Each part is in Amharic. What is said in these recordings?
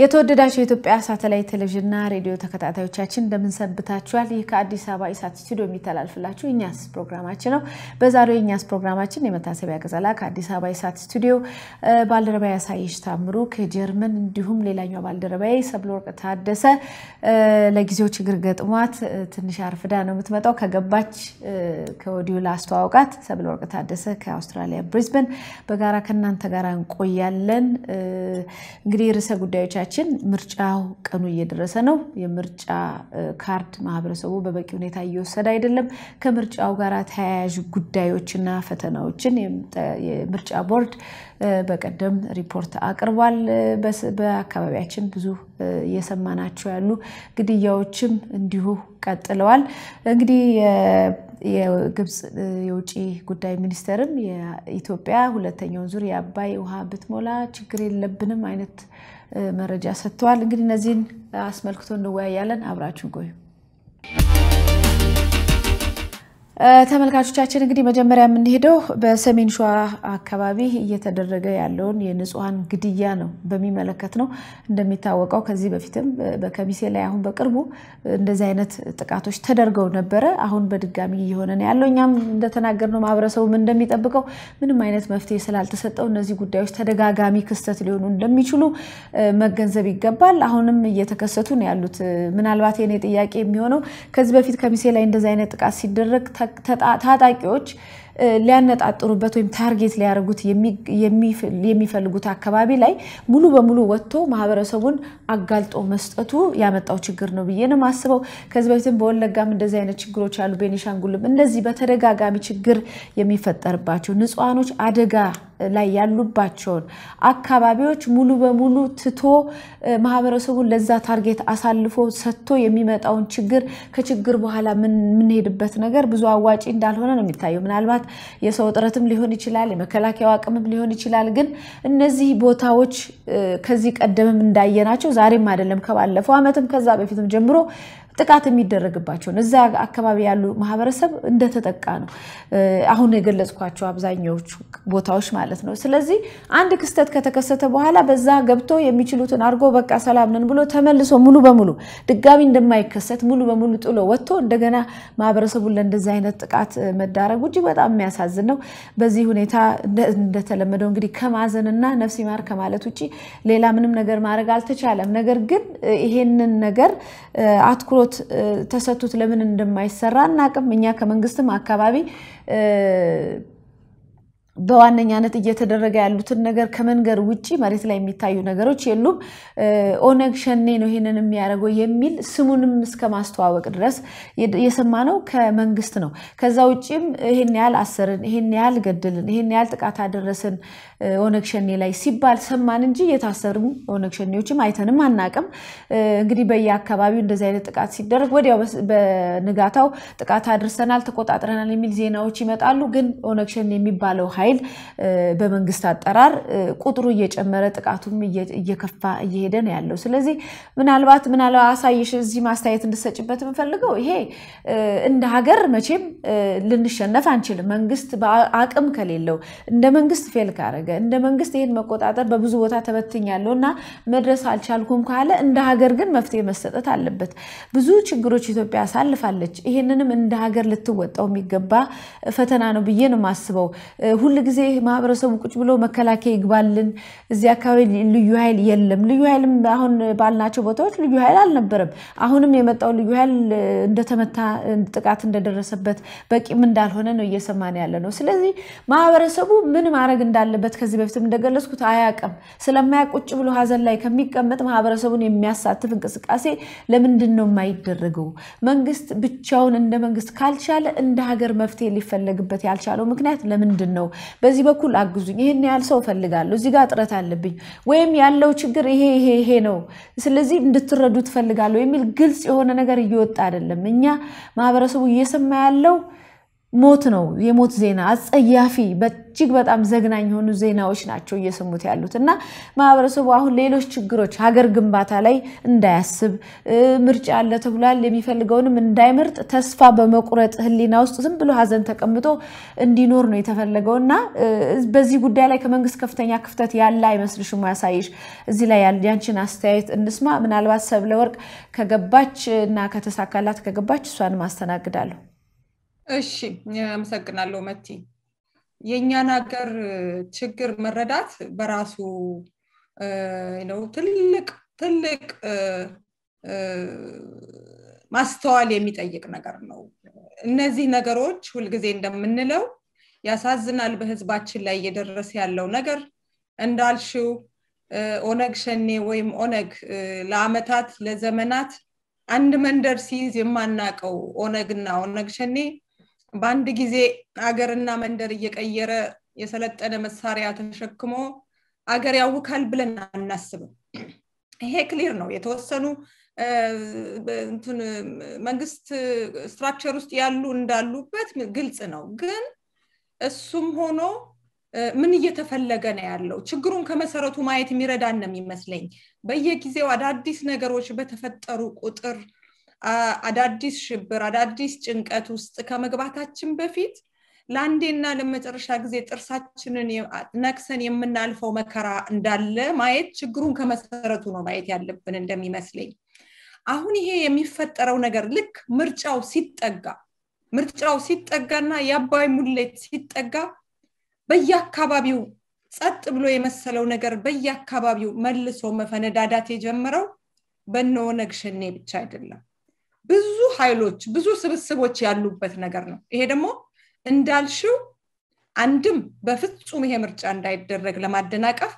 የተወደዳቸው የኢትዮጵያ ሳተላይት ቴሌቪዥንና ሬዲዮ ተከታታዮቻችን እንደምን ሰንብታችኋል? ይህ ከአዲስ አበባ ኢሳት ስቱዲዮ የሚተላልፍላችሁ የእኛስ ፕሮግራማችን ነው። በዛሬው የእኛስ ፕሮግራማችን የመታሰቢያ ገዘላ ከአዲስ አበባ ኢሳት ስቱዲዮ ባልደረባ ያሳየሽ ታምሩ ከጀርመን እንዲሁም ሌላኛው ባልደረባዬ ሰብለወርቅ ታደሰ ለጊዜው ችግር ገጥሟት ትንሽ አርፍዳ ነው የምትመጣው። ከገባች ከወዲሁ ላስተዋውቃት። ሰብለወርቅ ታደሰ ከአውስትራሊያ ብሪዝበን በጋራ ከእናንተ ጋር እንቆያለን። እንግዲህ ርዕሰ ጉዳዮቻችን ምርጫው ቀኑ እየደረሰ ነው። የምርጫ ካርድ ማህበረሰቡ በበቂ ሁኔታ እየወሰደ አይደለም። ከምርጫው ጋር ተያያዥ ጉዳዮችና ፈተናዎችን የምርጫ ቦርድ በቀደም ሪፖርት አቅርቧል። በአካባቢያችን ብዙ እየሰማናቸው ያሉ ግድያዎችም እንዲሁ ቀጥለዋል። እንግዲህ የግብፅ የውጭ ጉዳይ ሚኒስቴርም የኢትዮጵያ ሁለተኛውን ዙር የአባይ ውሃ ብትሞላ ችግር የለብንም አይነት መረጃ ሰጥተዋል። እንግዲህ እነዚህን አስመልክቶ እንወያያለን። አብራችሁን ቆዩ። ተመልካቾቻችን እንግዲህ መጀመሪያ የምንሄደው በሰሜን ሸዋ አካባቢ እየተደረገ ያለውን የንጹሐን ግድያ ነው በሚመለከት ነው። እንደሚታወቀው ከዚህ በፊትም በከሚሴ ላይ አሁን በቅርቡ እንደዚህ አይነት ጥቃቶች ተደርገው ነበረ። አሁን በድጋሚ እየሆነ ነው ያለው። እኛም እንደተናገርነው ማህበረሰቡም እንደሚጠብቀው ምንም አይነት መፍትሄ ስላልተሰጠው እነዚህ ጉዳዮች ተደጋጋሚ ክስተት ሊሆኑ እንደሚችሉ መገንዘብ ይገባል። አሁንም እየተከሰቱ ነው ያሉት። ምናልባት የኔ ጥያቄ የሚሆነው ከዚህ በፊት ከሚሴ ላይ እንደዚህ አይነት ጥቃት ሲደረግ ታጣቂዎች ሊያነጣጥሩበት ወይም ታርጌት ሊያደርጉት የሚፈልጉት አካባቢ ላይ ሙሉ በሙሉ ወጥቶ ማህበረሰቡን አጋልጦ መስጠቱ ያመጣው ችግር ነው ብዬ ነው የማስበው። ከዚህ በፊትም በወለጋም እንደዚህ አይነት ችግሮች አሉ። ቤኒሻንጉልም እንደዚህ በተደጋጋሚ ችግር የሚፈጠርባቸው ንጹሐኖች አደጋ ላይ ያሉባቸውን አካባቢዎች ሙሉ በሙሉ ትቶ ማህበረሰቡን ለዛ ታርጌት አሳልፎ ሰጥቶ የሚመጣውን ችግር ከችግር በኋላ የምንሄድበት ነገር ብዙ አዋጪ እንዳልሆነ ነው የሚታየው። ምናልባት የሰው እጥረትም ሊሆን ይችላል፣ የመከላከያው አቅምም ሊሆን ይችላል። ግን እነዚህ ቦታዎች ከዚህ ቀደምም እንዳየናቸው ዛሬም አይደለም ከባለፈው ዓመትም ከዛ በፊትም ጀምሮ ጥቃት የሚደረግባቸውን እዛ አካባቢ ያሉ ማህበረሰብ እንደተጠቃ ነው አሁን የገለጽኳቸው አብዛኛዎቹ ቦታዎች ማለት ነው። ስለዚህ አንድ ክስተት ከተከሰተ በኋላ በዛ ገብቶ የሚችሉትን አድርጎ በቃ ሰላም ነን ብሎ ተመልሶ ሙሉ በሙሉ ድጋሚ እንደማይከሰት ሙሉ በሙሉ ጥሎ ወጥቶ እንደገና ማህበረሰቡን ለእንደዚህ አይነት ጥቃት መዳረጉ እጅግ በጣም የሚያሳዝን ነው። በዚህ ሁኔታ እንደተለመደው እንግዲህ ከማዘንና ነፍስ ይማር ከማለት ውጭ ሌላ ምንም ነገር ማድረግ አልተቻለም። ነገር ግን ይሄንን ነገር አትኩሮት ተሰጥቶት ለምን እንደማይሰራ እናቅም። እኛ ከመንግስትም አካባቢ በዋነኛነት እየተደረገ ያሉትን ነገር ከመንገር ውጭ መሬት ላይ የሚታዩ ነገሮች የሉም። ኦነግ ሸኔ ነው ይሄንን የሚያደርገው የሚል ስሙንም እስከ ማስተዋወቅ ድረስ የሰማነው ከመንግስት ነው። ከዛ ውጭም ይሄን ያህል አሰርን፣ ይሄን ያህል ገድልን፣ ይሄን ያህል ጥቃት አደረስን ኦነግ ሸኔ ላይ ሲባል ሰማን እንጂ የታሰሩ ኦነግ ሸኔዎችም አይተንም አናቅም። እንግዲህ በየአካባቢው እንደዚህ አይነት ጥቃት ሲደረግ ወዲያው በንጋታው ጥቃት አድርሰናል፣ ተቆጣጥረናል የሚል ዜናዎች ይመጣሉ። ግን ኦነግ ሸኔ የሚባለው ኃይል በመንግስት አጠራር ቁጥሩ እየጨመረ ጥቃቱም እየከፋ እየሄደ ነው ያለው። ስለዚህ ምናልባት ምናልባት አሳይሽ እዚህ ማስተያየት እንድሰጭበት የምፈልገው ይሄ እንደ ሀገር መቼም ልንሸነፍ አንችልም። መንግስት አቅም ከሌለው እንደ መንግስት ፌል ካረገ እንደ መንግስት ይህን መቆጣጠር በብዙ ቦታ ተበትኛለሁ እና መድረስ አልቻልኩም ካለ እንደ ሀገር ግን መፍትሄ መሰጠት አለበት። ብዙ ችግሮች ኢትዮጵያ አሳልፋለች። ይህንንም እንደ ሀገር ልትወጣው የሚገባ ፈተና ነው ብዬ ነው የማስበው። ሁል ጊዜ ማህበረሰቡ ቁጭ ብሎ መከላከያ ይግባልን፣ እዚህ አካባቢ ልዩ ኃይል የለም። ልዩ ኃይልም አሁን ባልናቸው ቦታዎች ልዩ ኃይል አልነበረም። አሁንም የመጣው ልዩ ኃይል እንደተመታ ጥቃት እንደደረሰበት በቂም እንዳልሆነ ነው እየሰማን ያለ ነው። ስለዚህ ማህበረሰቡ ምን ማድረግ እንዳለበት ከዚህ በፊትም እንደገለጽኩት አያውቅም። ስለማያውቅ ቁጭ ብሎ ሀዘን ላይ ከሚቀመጥ ማህበረሰቡን የሚያሳትፍ እንቅስቃሴ ለምንድን ነው የማይደረገው? መንግስት ብቻውን እንደ መንግስት ካልቻለ እንደ ሀገር መፍትሄ ሊፈለግበት ያልቻለው ምክንያት ለምንድን ነው? በዚህ በኩል አግዙኝ፣ ይህን ያህል ሰው እፈልጋለሁ፣ እዚህ ጋር እጥረት አለብኝ፣ ወይም ያለው ችግር ይሄ ይሄ ይሄ ነው፣ ስለዚህ እንድትረዱ ትፈልጋለሁ የሚል ግልጽ የሆነ ነገር እየወጣ አይደለም። እኛ ማህበረሰቡ እየሰማ ያለው ሞት ነው። የሞት ዜና አጸያፊ፣ እጅግ በጣም ዘግናኝ የሆኑ ዜናዎች ናቸው እየሰሙት ያሉት እና ማህበረሰቡ አሁን ሌሎች ችግሮች ሀገር ግንባታ ላይ እንዳያስብ ምርጫ አለ ተብሏል፣ የሚፈልገውንም እንዳይመርጥ ተስፋ በመቁረጥ ህሊና ውስጥ ዝም ብሎ ሀዘን ተቀምጦ እንዲኖር ነው የተፈለገው እና በዚህ ጉዳይ ላይ ከመንግስት ከፍተኛ ክፍተት ያለ አይመስልሽም? ያሳይሽ እዚህ ላይ ያንቺን አስተያየት እንስማ። ምናልባት ሰብለ ወርቅ ከገባች እና ከተሳካላት ከገባች እሷንም አስተናግዳለሁ። እሺ አመሰግናለሁ መቲ። የእኛን ሀገር ችግር መረዳት በራሱ ነው ትልቅ ትልቅ ማስተዋል የሚጠይቅ ነገር ነው። እነዚህ ነገሮች ሁልጊዜ እንደምንለው ያሳዝናል። በህዝባችን ላይ እየደረሰ ያለው ነገር እንዳልሽው ኦነግ ሸኔ ወይም ኦነግ ለአመታት ለዘመናት አንድ መንደር ሲይዝ የማናቀው ኦነግና ኦነግ ሸኔ በአንድ ጊዜ አገርና መንደር እየቀየረ የሰለጠነ መሳሪያ ተሸክሞ አገር ያውካል ብለን አናስብም። ይሄ clear ነው። የተወሰኑ መንግስት structure ውስጥ ያሉ እንዳሉበት ግልጽ ነው። ግን እሱም ሆኖ ምን እየተፈለገ ነው ያለው? ችግሩን ከመሰረቱ ማየት የሚረዳን ነው የሚመስለኝ። በየጊዜው አዳዲስ ነገሮች በተፈጠሩ ቁጥር አዳዲስ ሽብር፣ አዳዲስ ጭንቀት ውስጥ ከመግባታችን በፊት ለአንዴና ለመጨረሻ ጊዜ ጥርሳችንን ነክሰን የምናልፈው መከራ እንዳለ ማየት ችግሩን ከመሰረቱ ነው ማየት ያለብን እንደሚመስለኝ። አሁን ይሄ የሚፈጠረው ነገር ልክ ምርጫው ሲጠጋ ምርጫው ሲጠጋና የአባይ ሙሌት ሲጠጋ በየአካባቢው ጸጥ ብሎ የመሰለው ነገር በየአካባቢው መልሶ መፈነዳዳት የጀመረው በነ ኦነግ ብቻ አይደለም። ብዙ ኃይሎች ብዙ ስብስቦች ያሉበት ነገር ነው። ይሄ ደግሞ እንዳልሽው አንድም በፍጹም ይሄ ምርጫ እንዳይደረግ ለማደናቀፍ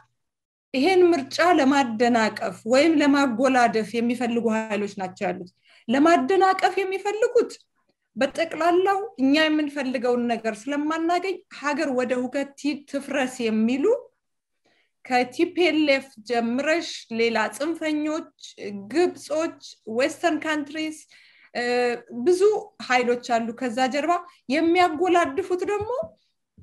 ይሄን ምርጫ ለማደናቀፍ ወይም ለማጎላደፍ የሚፈልጉ ኃይሎች ናቸው ያሉት። ለማደናቀፍ የሚፈልጉት በጠቅላላው እኛ የምንፈልገውን ነገር ስለማናገኝ ሀገር ወደ ሁከት ትፍረስ የሚሉ ከ TPLF ጀምረሽ ሌላ ጽንፈኞች፣ ግብጾች፣ western countries ብዙ ኃይሎች አሉ ከዛ ጀርባ። የሚያጎላድፉት ደግሞ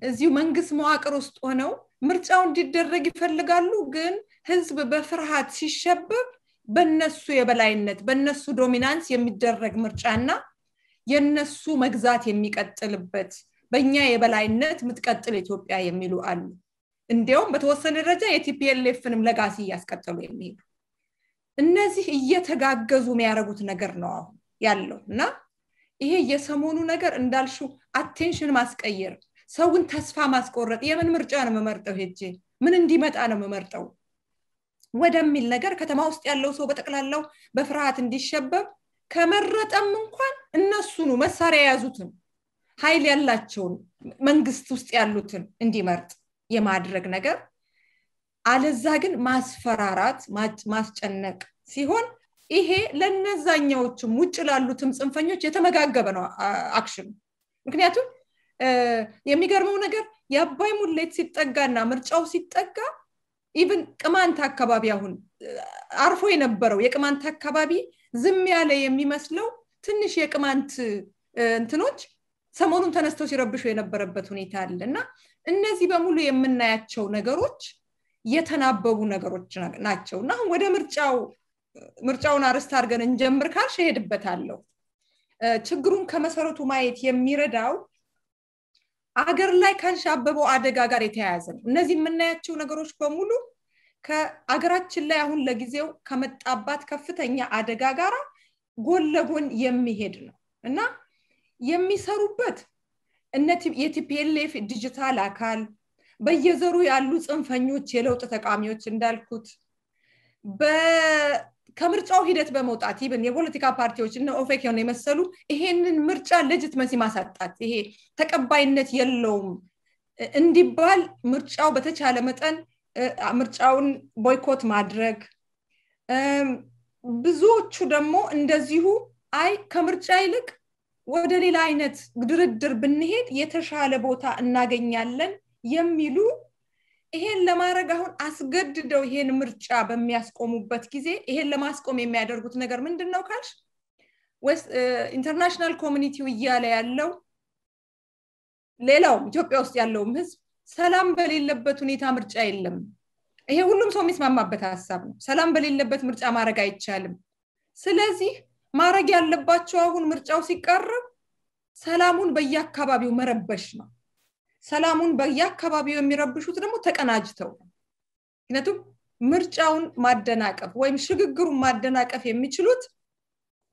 እዚሁ መንግስት መዋቅር ውስጥ ሆነው ምርጫው እንዲደረግ ይፈልጋሉ። ግን ህዝብ በፍርሃት ሲሸበብ በነሱ የበላይነት በነሱ ዶሚናንስ የሚደረግ ምርጫና የነሱ መግዛት የሚቀጥልበት በእኛ የበላይነት የምትቀጥል ኢትዮጵያ የሚሉ አሉ። እንዲያውም በተወሰነ ደረጃ የቲፒኤልኤፍንም ለጋሲ እያስቀጠሉ የሚሄዱ እነዚህ እየተጋገዙ የሚያደርጉት ነገር ነው አሁን ያለው እና ይሄ የሰሞኑ ነገር እንዳልሽው አቴንሽን ማስቀየር፣ ሰውን ተስፋ ማስቆረጥ፣ የምን ምርጫ ነው የምመርጠው ሄጄ? ምን እንዲመጣ ነው የምመርጠው? ወደሚል ነገር ከተማ ውስጥ ያለው ሰው በጠቅላላው በፍርሃት እንዲሸበብ ከመረጠም እንኳን እነሱኑ መሳሪያ የያዙትን ኃይል ያላቸውን መንግስት ውስጥ ያሉትን እንዲመርጥ የማድረግ ነገር። አለዛ ግን ማስፈራራት ማስጨነቅ ሲሆን ይሄ ለነዛኛዎችም ውጭ ላሉትም ጽንፈኞች የተመጋገበ ነው action ኡ ምክንያቱም የሚገርመው ነገር የአባይ ሙሌት ሲጠጋና ምርጫው ሲጠጋ even ቅማንት አካባቢ አሁን አርፎ የነበረው የቅማንት አካባቢ ዝም ያለ የሚመስለው ትንሽ የቅማንት እንትኖች ሰሞኑን ተነስተው ሲረብሹ የነበረበት ሁኔታ አለ እና እነዚህ በሙሉ የምናያቸው ነገሮች የተናበቡ ነገሮች ናቸው። እና ወደ ምርጫው ምርጫውን አርስት አድርገን እንጀምር ካልሽ እሄድበታለሁ። ችግሩን ከመሰረቱ ማየት የሚረዳው አገር ላይ ካንሻበበው አደጋ ጋር የተያያዘ ነው። እነዚህ የምናያቸው ነገሮች በሙሉ ከአገራችን ላይ አሁን ለጊዜው ከመጣባት ከፍተኛ አደጋ ጋር ጎን ለጎን የሚሄድ ነው። እና የሚሰሩበት የቲፒኤልኤፍ ዲጂታል አካል በየዘሩ ያሉ ጽንፈኞች የለውጥ ተቃሚዎች እንዳልኩት ከምርጫው ሂደት በመውጣት ይብን የፖለቲካ ፓርቲዎች እነ ኦፌክ የሆነ የመሰሉ ይሄንን ምርጫ ልጅት መሲ ማሳጣት ይሄ ተቀባይነት የለውም እንዲባል ምርጫው በተቻለ መጠን ምርጫውን ቦይኮት ማድረግ። ብዙዎቹ ደግሞ እንደዚሁ አይ ከምርጫ ይልቅ ወደ ሌላ አይነት ድርድር ብንሄድ የተሻለ ቦታ እናገኛለን የሚሉ ይሄን ለማድረግ አሁን አስገድደው ይሄን ምርጫ በሚያስቆሙበት ጊዜ ይሄን ለማስቆም የሚያደርጉት ነገር ምንድን ነው ካልሽ international community ው እያለ ያለው ሌላውም ኢትዮጵያ ውስጥ ያለውም ህዝብ ሰላም በሌለበት ሁኔታ ምርጫ የለም። ይሄ ሁሉም ሰው የሚስማማበት ሀሳብ ነው። ሰላም በሌለበት ምርጫ ማድረግ አይቻልም። ስለዚህ ማድረግ ያለባቸው አሁን ምርጫው ሲቃረብ ሰላሙን በየአካባቢው መረበሽ ነው። ሰላሙን በየአካባቢው የሚረብሹት ደግሞ ተቀናጅተው ነው። ምክንያቱም ምርጫውን ማደናቀፍ ወይም ሽግግሩን ማደናቀፍ የሚችሉት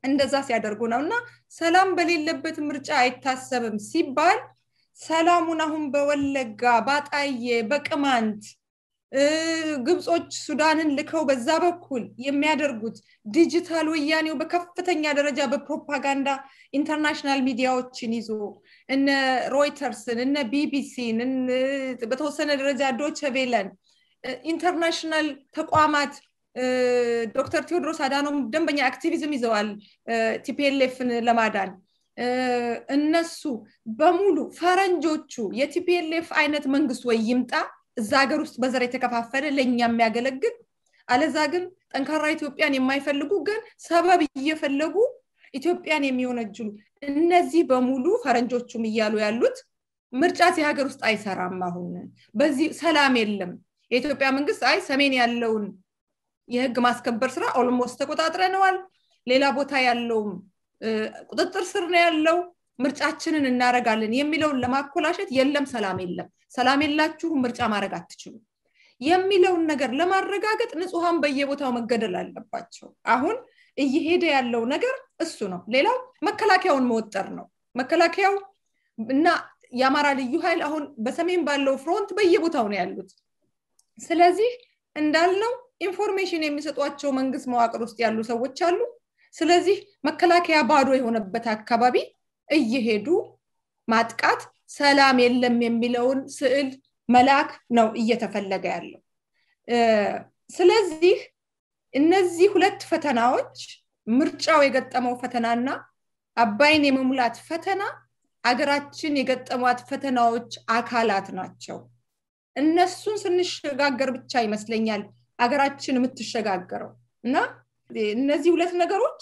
እንደዛ ሲያደርጉ ነው እና ሰላም በሌለበት ምርጫ አይታሰብም ሲባል ሰላሙን አሁን በወለጋ ባጣዬ በቅማንት ግብጾች ሱዳንን ልከው በዛ በኩል የሚያደርጉት ዲጂታል ወያኔው በከፍተኛ ደረጃ በፕሮፓጋንዳ international ሚዲያዎችን ይዞ እነ ሮይተርስን እነ ቢቢሲን በተወሰነ ደረጃ ዶቸቬለን international ተቋማት ዶክተር ቴዎድሮስ አድሃኖም ደንበኛ activism ይዘዋል TPLF ን ለማዳን እነሱ በሙሉ ፈረንጆቹ የ TPLF አይነት መንግስት ወይ ይምጣ እዛ ሀገር ውስጥ በዘር የተከፋፈለ ለእኛ የሚያገለግል አለዛ ግን ጠንካራ ኢትዮጵያን የማይፈልጉ ግን ሰበብ እየፈለጉ ኢትዮጵያን የሚወነጅሉ እነዚህ በሙሉ ፈረንጆቹም እያሉ ያሉት ምርጫ ሀገር ውስጥ አይሰራም አሁን። በዚህ ሰላም የለም። የኢትዮጵያ መንግስት አይ ሰሜን ያለውን የህግ ማስከበር ስራ almost ተቆጣጥረነዋል። ሌላ ቦታ ያለውም ቁጥጥር ስር ነው ያለው ምርጫችንን እናረጋለን የሚለውን ለማኮላሸት የለም ሰላም የለም። ሰላም የላችሁም ምርጫ ማድረግ አትችሉ የሚለውን ነገር ለማረጋገጥ ንጹሐን በየቦታው መገደል አለባቸው። አሁን እየሄደ ያለው ነገር እሱ ነው። ሌላው መከላከያውን መወጠር ነው። መከላከያው እና የአማራ ልዩ ኃይል አሁን በሰሜን ባለው front በየቦታው ነው ያሉት። ስለዚህ እንዳልነው information የሚሰጧቸው መንግስት መዋቅር ውስጥ ያሉ ሰዎች አሉ። ስለዚህ መከላከያ ባዶ የሆነበት አካባቢ እየሄዱ ማጥቃት ሰላም የለም የሚለውን ስዕል መላክ ነው እየተፈለገ ያለው። ስለዚህ እነዚህ ሁለት ፈተናዎች ምርጫው የገጠመው ፈተናና አባይን የመሙላት ፈተና አገራችን የገጠሟት ፈተናዎች አካላት ናቸው። እነሱን ስንሸጋገር ብቻ ይመስለኛል አገራችን የምትሸጋገረው። እና እነዚህ ሁለት ነገሮች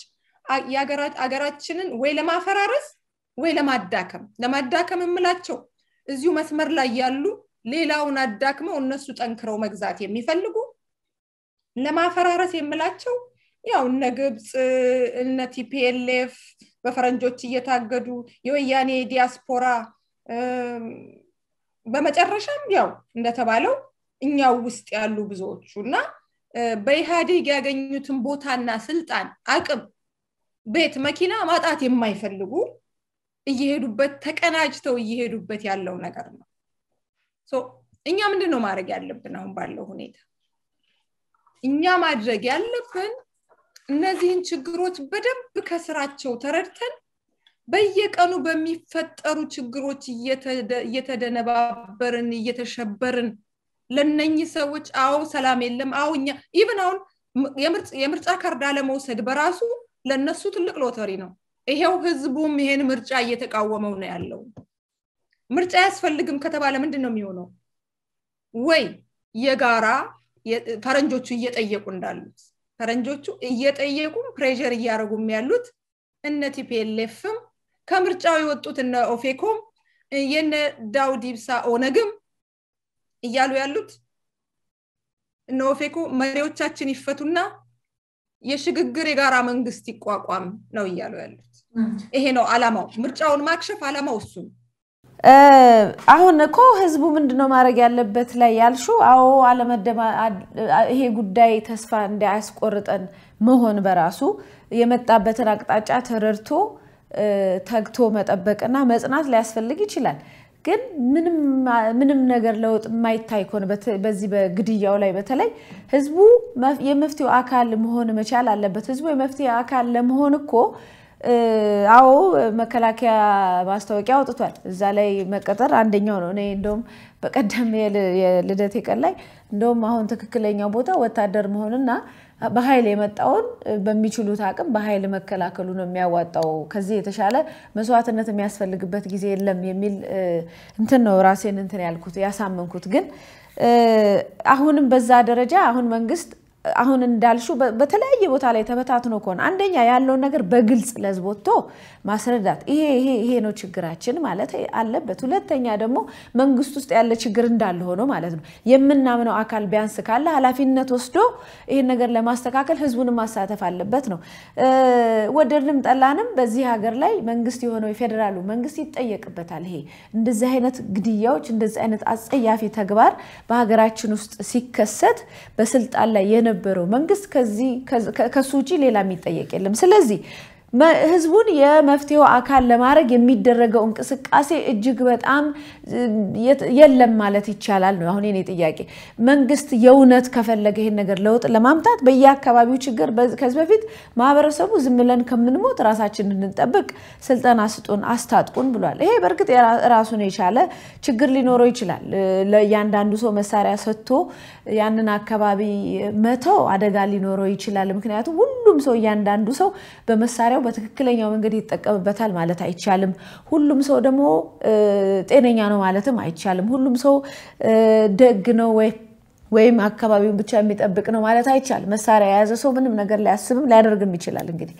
አገራችንን ወይ ለማፈራረስ ወይ ለማዳከም? ለማዳከም የምላቸው እዚሁ መስመር ላይ ያሉ ሌላውን አዳክመው እነሱ ጠንክረው መግዛት የሚፈልጉ ለማፈራረስ የምላቸው ያው እነ ግብፅ እነ ቲፒኤልኤፍ በፈረንጆች እየታገዱ የወያኔ ዲያስፖራ በመጨረሻም ያው እንደተባለው እኛው ውስጥ ያሉ ብዙዎቹ እና በኢህአዴግ ያገኙትን ቦታና ስልጣን አቅም ቤት መኪና ማጣት የማይፈልጉ እየሄዱበት ተቀናጅተው እየሄዱበት ያለው ነገር ነው። እኛ ምንድን ነው ማድረግ ያለብን አሁን ባለው ሁኔታ? እኛ ማድረግ ያለብን እነዚህን ችግሮች በደንብ ከስራቸው ተረድተን በየቀኑ በሚፈጠሩ ችግሮች እየተደነባበርን እየተሸበርን ለነኚህ ሰዎች አዎ ሰላም የለም አዎ እኛ even አሁን የምርጫ ካርድ አለመውሰድ በራሱ ለእነሱ ትልቅ ሎተሪ ነው ይሄው ህዝቡም ይሄን ምርጫ እየተቃወመው ነው ያለው። ምርጫ ያስፈልግም ከተባለ ምንድን ነው የሚሆነው? ወይ የጋራ ፈረንጆቹ እየጠየቁ እንዳሉት ፈረንጆቹ እየጠየቁም pressure እያደረጉም ያሉት እነ ቲፒኤልኤፍም ከምርጫው የወጡት እነ ኦፌኮም የነ ዳውድ ኢብሳ ኦነግም እያሉ ያሉት እነ ኦፌኮ መሪዎቻችን ይፈቱና የሽግግር የጋራ መንግስት ይቋቋም ነው እያሉ ያሉት። ይሄ ነው አላማው። ምርጫውን ማክሸፍ አላማው እሱ አሁን እኮ ህዝቡ ምንድነው ማድረግ ያለበት ላይ ያልሹ አዎ ይሄ ጉዳይ ተስፋ እንዳያስቆርጠን መሆን በራሱ የመጣበትን አቅጣጫ ተረድቶ ተግቶ መጠበቅና መጽናት ሊያስፈልግ ይችላል ግን ምንም ነገር ለውጥ የማይታይ ከሆነ በዚህ በግድያው ላይ በተለይ ህዝቡ የመፍትሄው አካል መሆን መቻል አለበት። ህዝቡ የመፍትሄ አካል ለመሆን እኮ አዎ መከላከያ ማስታወቂያ አውጥቷል። እዛ ላይ መቀጠር አንደኛው ነው። እኔ እንደውም በቀደም የልደቴ ቀን ላይ እንደውም አሁን ትክክለኛው ቦታ ወታደር መሆንና በኃይል የመጣውን በሚችሉት አቅም በኃይል መከላከሉ ነው የሚያዋጣው። ከዚህ የተሻለ መስዋዕትነት የሚያስፈልግበት ጊዜ የለም የሚል እንትን ነው ራሴን እንትን ያልኩት ያሳመንኩት። ግን አሁንም በዛ ደረጃ አሁን መንግስት አሁን እንዳልሹ በተለያየ ቦታ ላይ ተበታትኖ ከሆነ አንደኛ ያለውን ነገር በግልጽ ለህዝብ ወጥቶ ማስረዳት ይሄ ይሄ ይሄ ነው ችግራችን ማለት አለበት። ሁለተኛ ደግሞ መንግስት ውስጥ ያለ ችግር እንዳለ ሆኖ ማለት ነው የምናምነው አካል ቢያንስ ካለ ኃላፊነት ወስዶ ይህን ነገር ለማስተካከል ህዝቡንም ማሳተፍ አለበት ነው። ወደድንም ጠላንም በዚህ ሀገር ላይ መንግስት የሆነው የፌዴራሉ መንግስት ይጠየቅበታል። ይሄ እንደዚህ አይነት ግድያዎች እንደዚህ አይነት አጸያፊ ተግባር በሀገራችን ውስጥ ሲከሰት በስልጣን ላይ የነበረው መንግስት ከሱ ውጭ ሌላ የሚጠየቅ የለም። ስለዚህ ህዝቡን የመፍትሄው አካል ለማድረግ የሚደረገው እንቅስቃሴ እጅግ በጣም የለም ማለት ይቻላል ነው አሁን የኔ ጥያቄ። መንግስት የእውነት ከፈለገ ይሄን ነገር ለውጥ ለማምጣት በየአካባቢው ችግር ከዚህ በፊት ማህበረሰቡ ዝም ብለን ከምንሞት ራሳችን እንድንጠብቅ ስልጠና ስጡን፣ አስታጥቁን ብሏል። ይሄ በእርግጥ ራሱን የቻለ ችግር ሊኖረው ይችላል። ለእያንዳንዱ ሰው መሳሪያ ሰጥቶ ያንን አካባቢ መተው አደጋ ሊኖረው ይችላል። ምክንያቱም ሁሉም ሰው እያንዳንዱ ሰው በመሳሪያው በትክክለኛው መንገድ ይጠቀምበታል ማለት አይቻልም። ሁሉም ሰው ደግሞ ጤነኛ ነው ማለትም አይቻልም። ሁሉም ሰው ደግ ነው ወይ ወይም አካባቢውን ብቻ የሚጠብቅ ነው ማለት አይቻልም። መሳሪያ የያዘ ሰው ምንም ነገር ሊያስብም ሊያደርግም ይችላል። እንግዲህ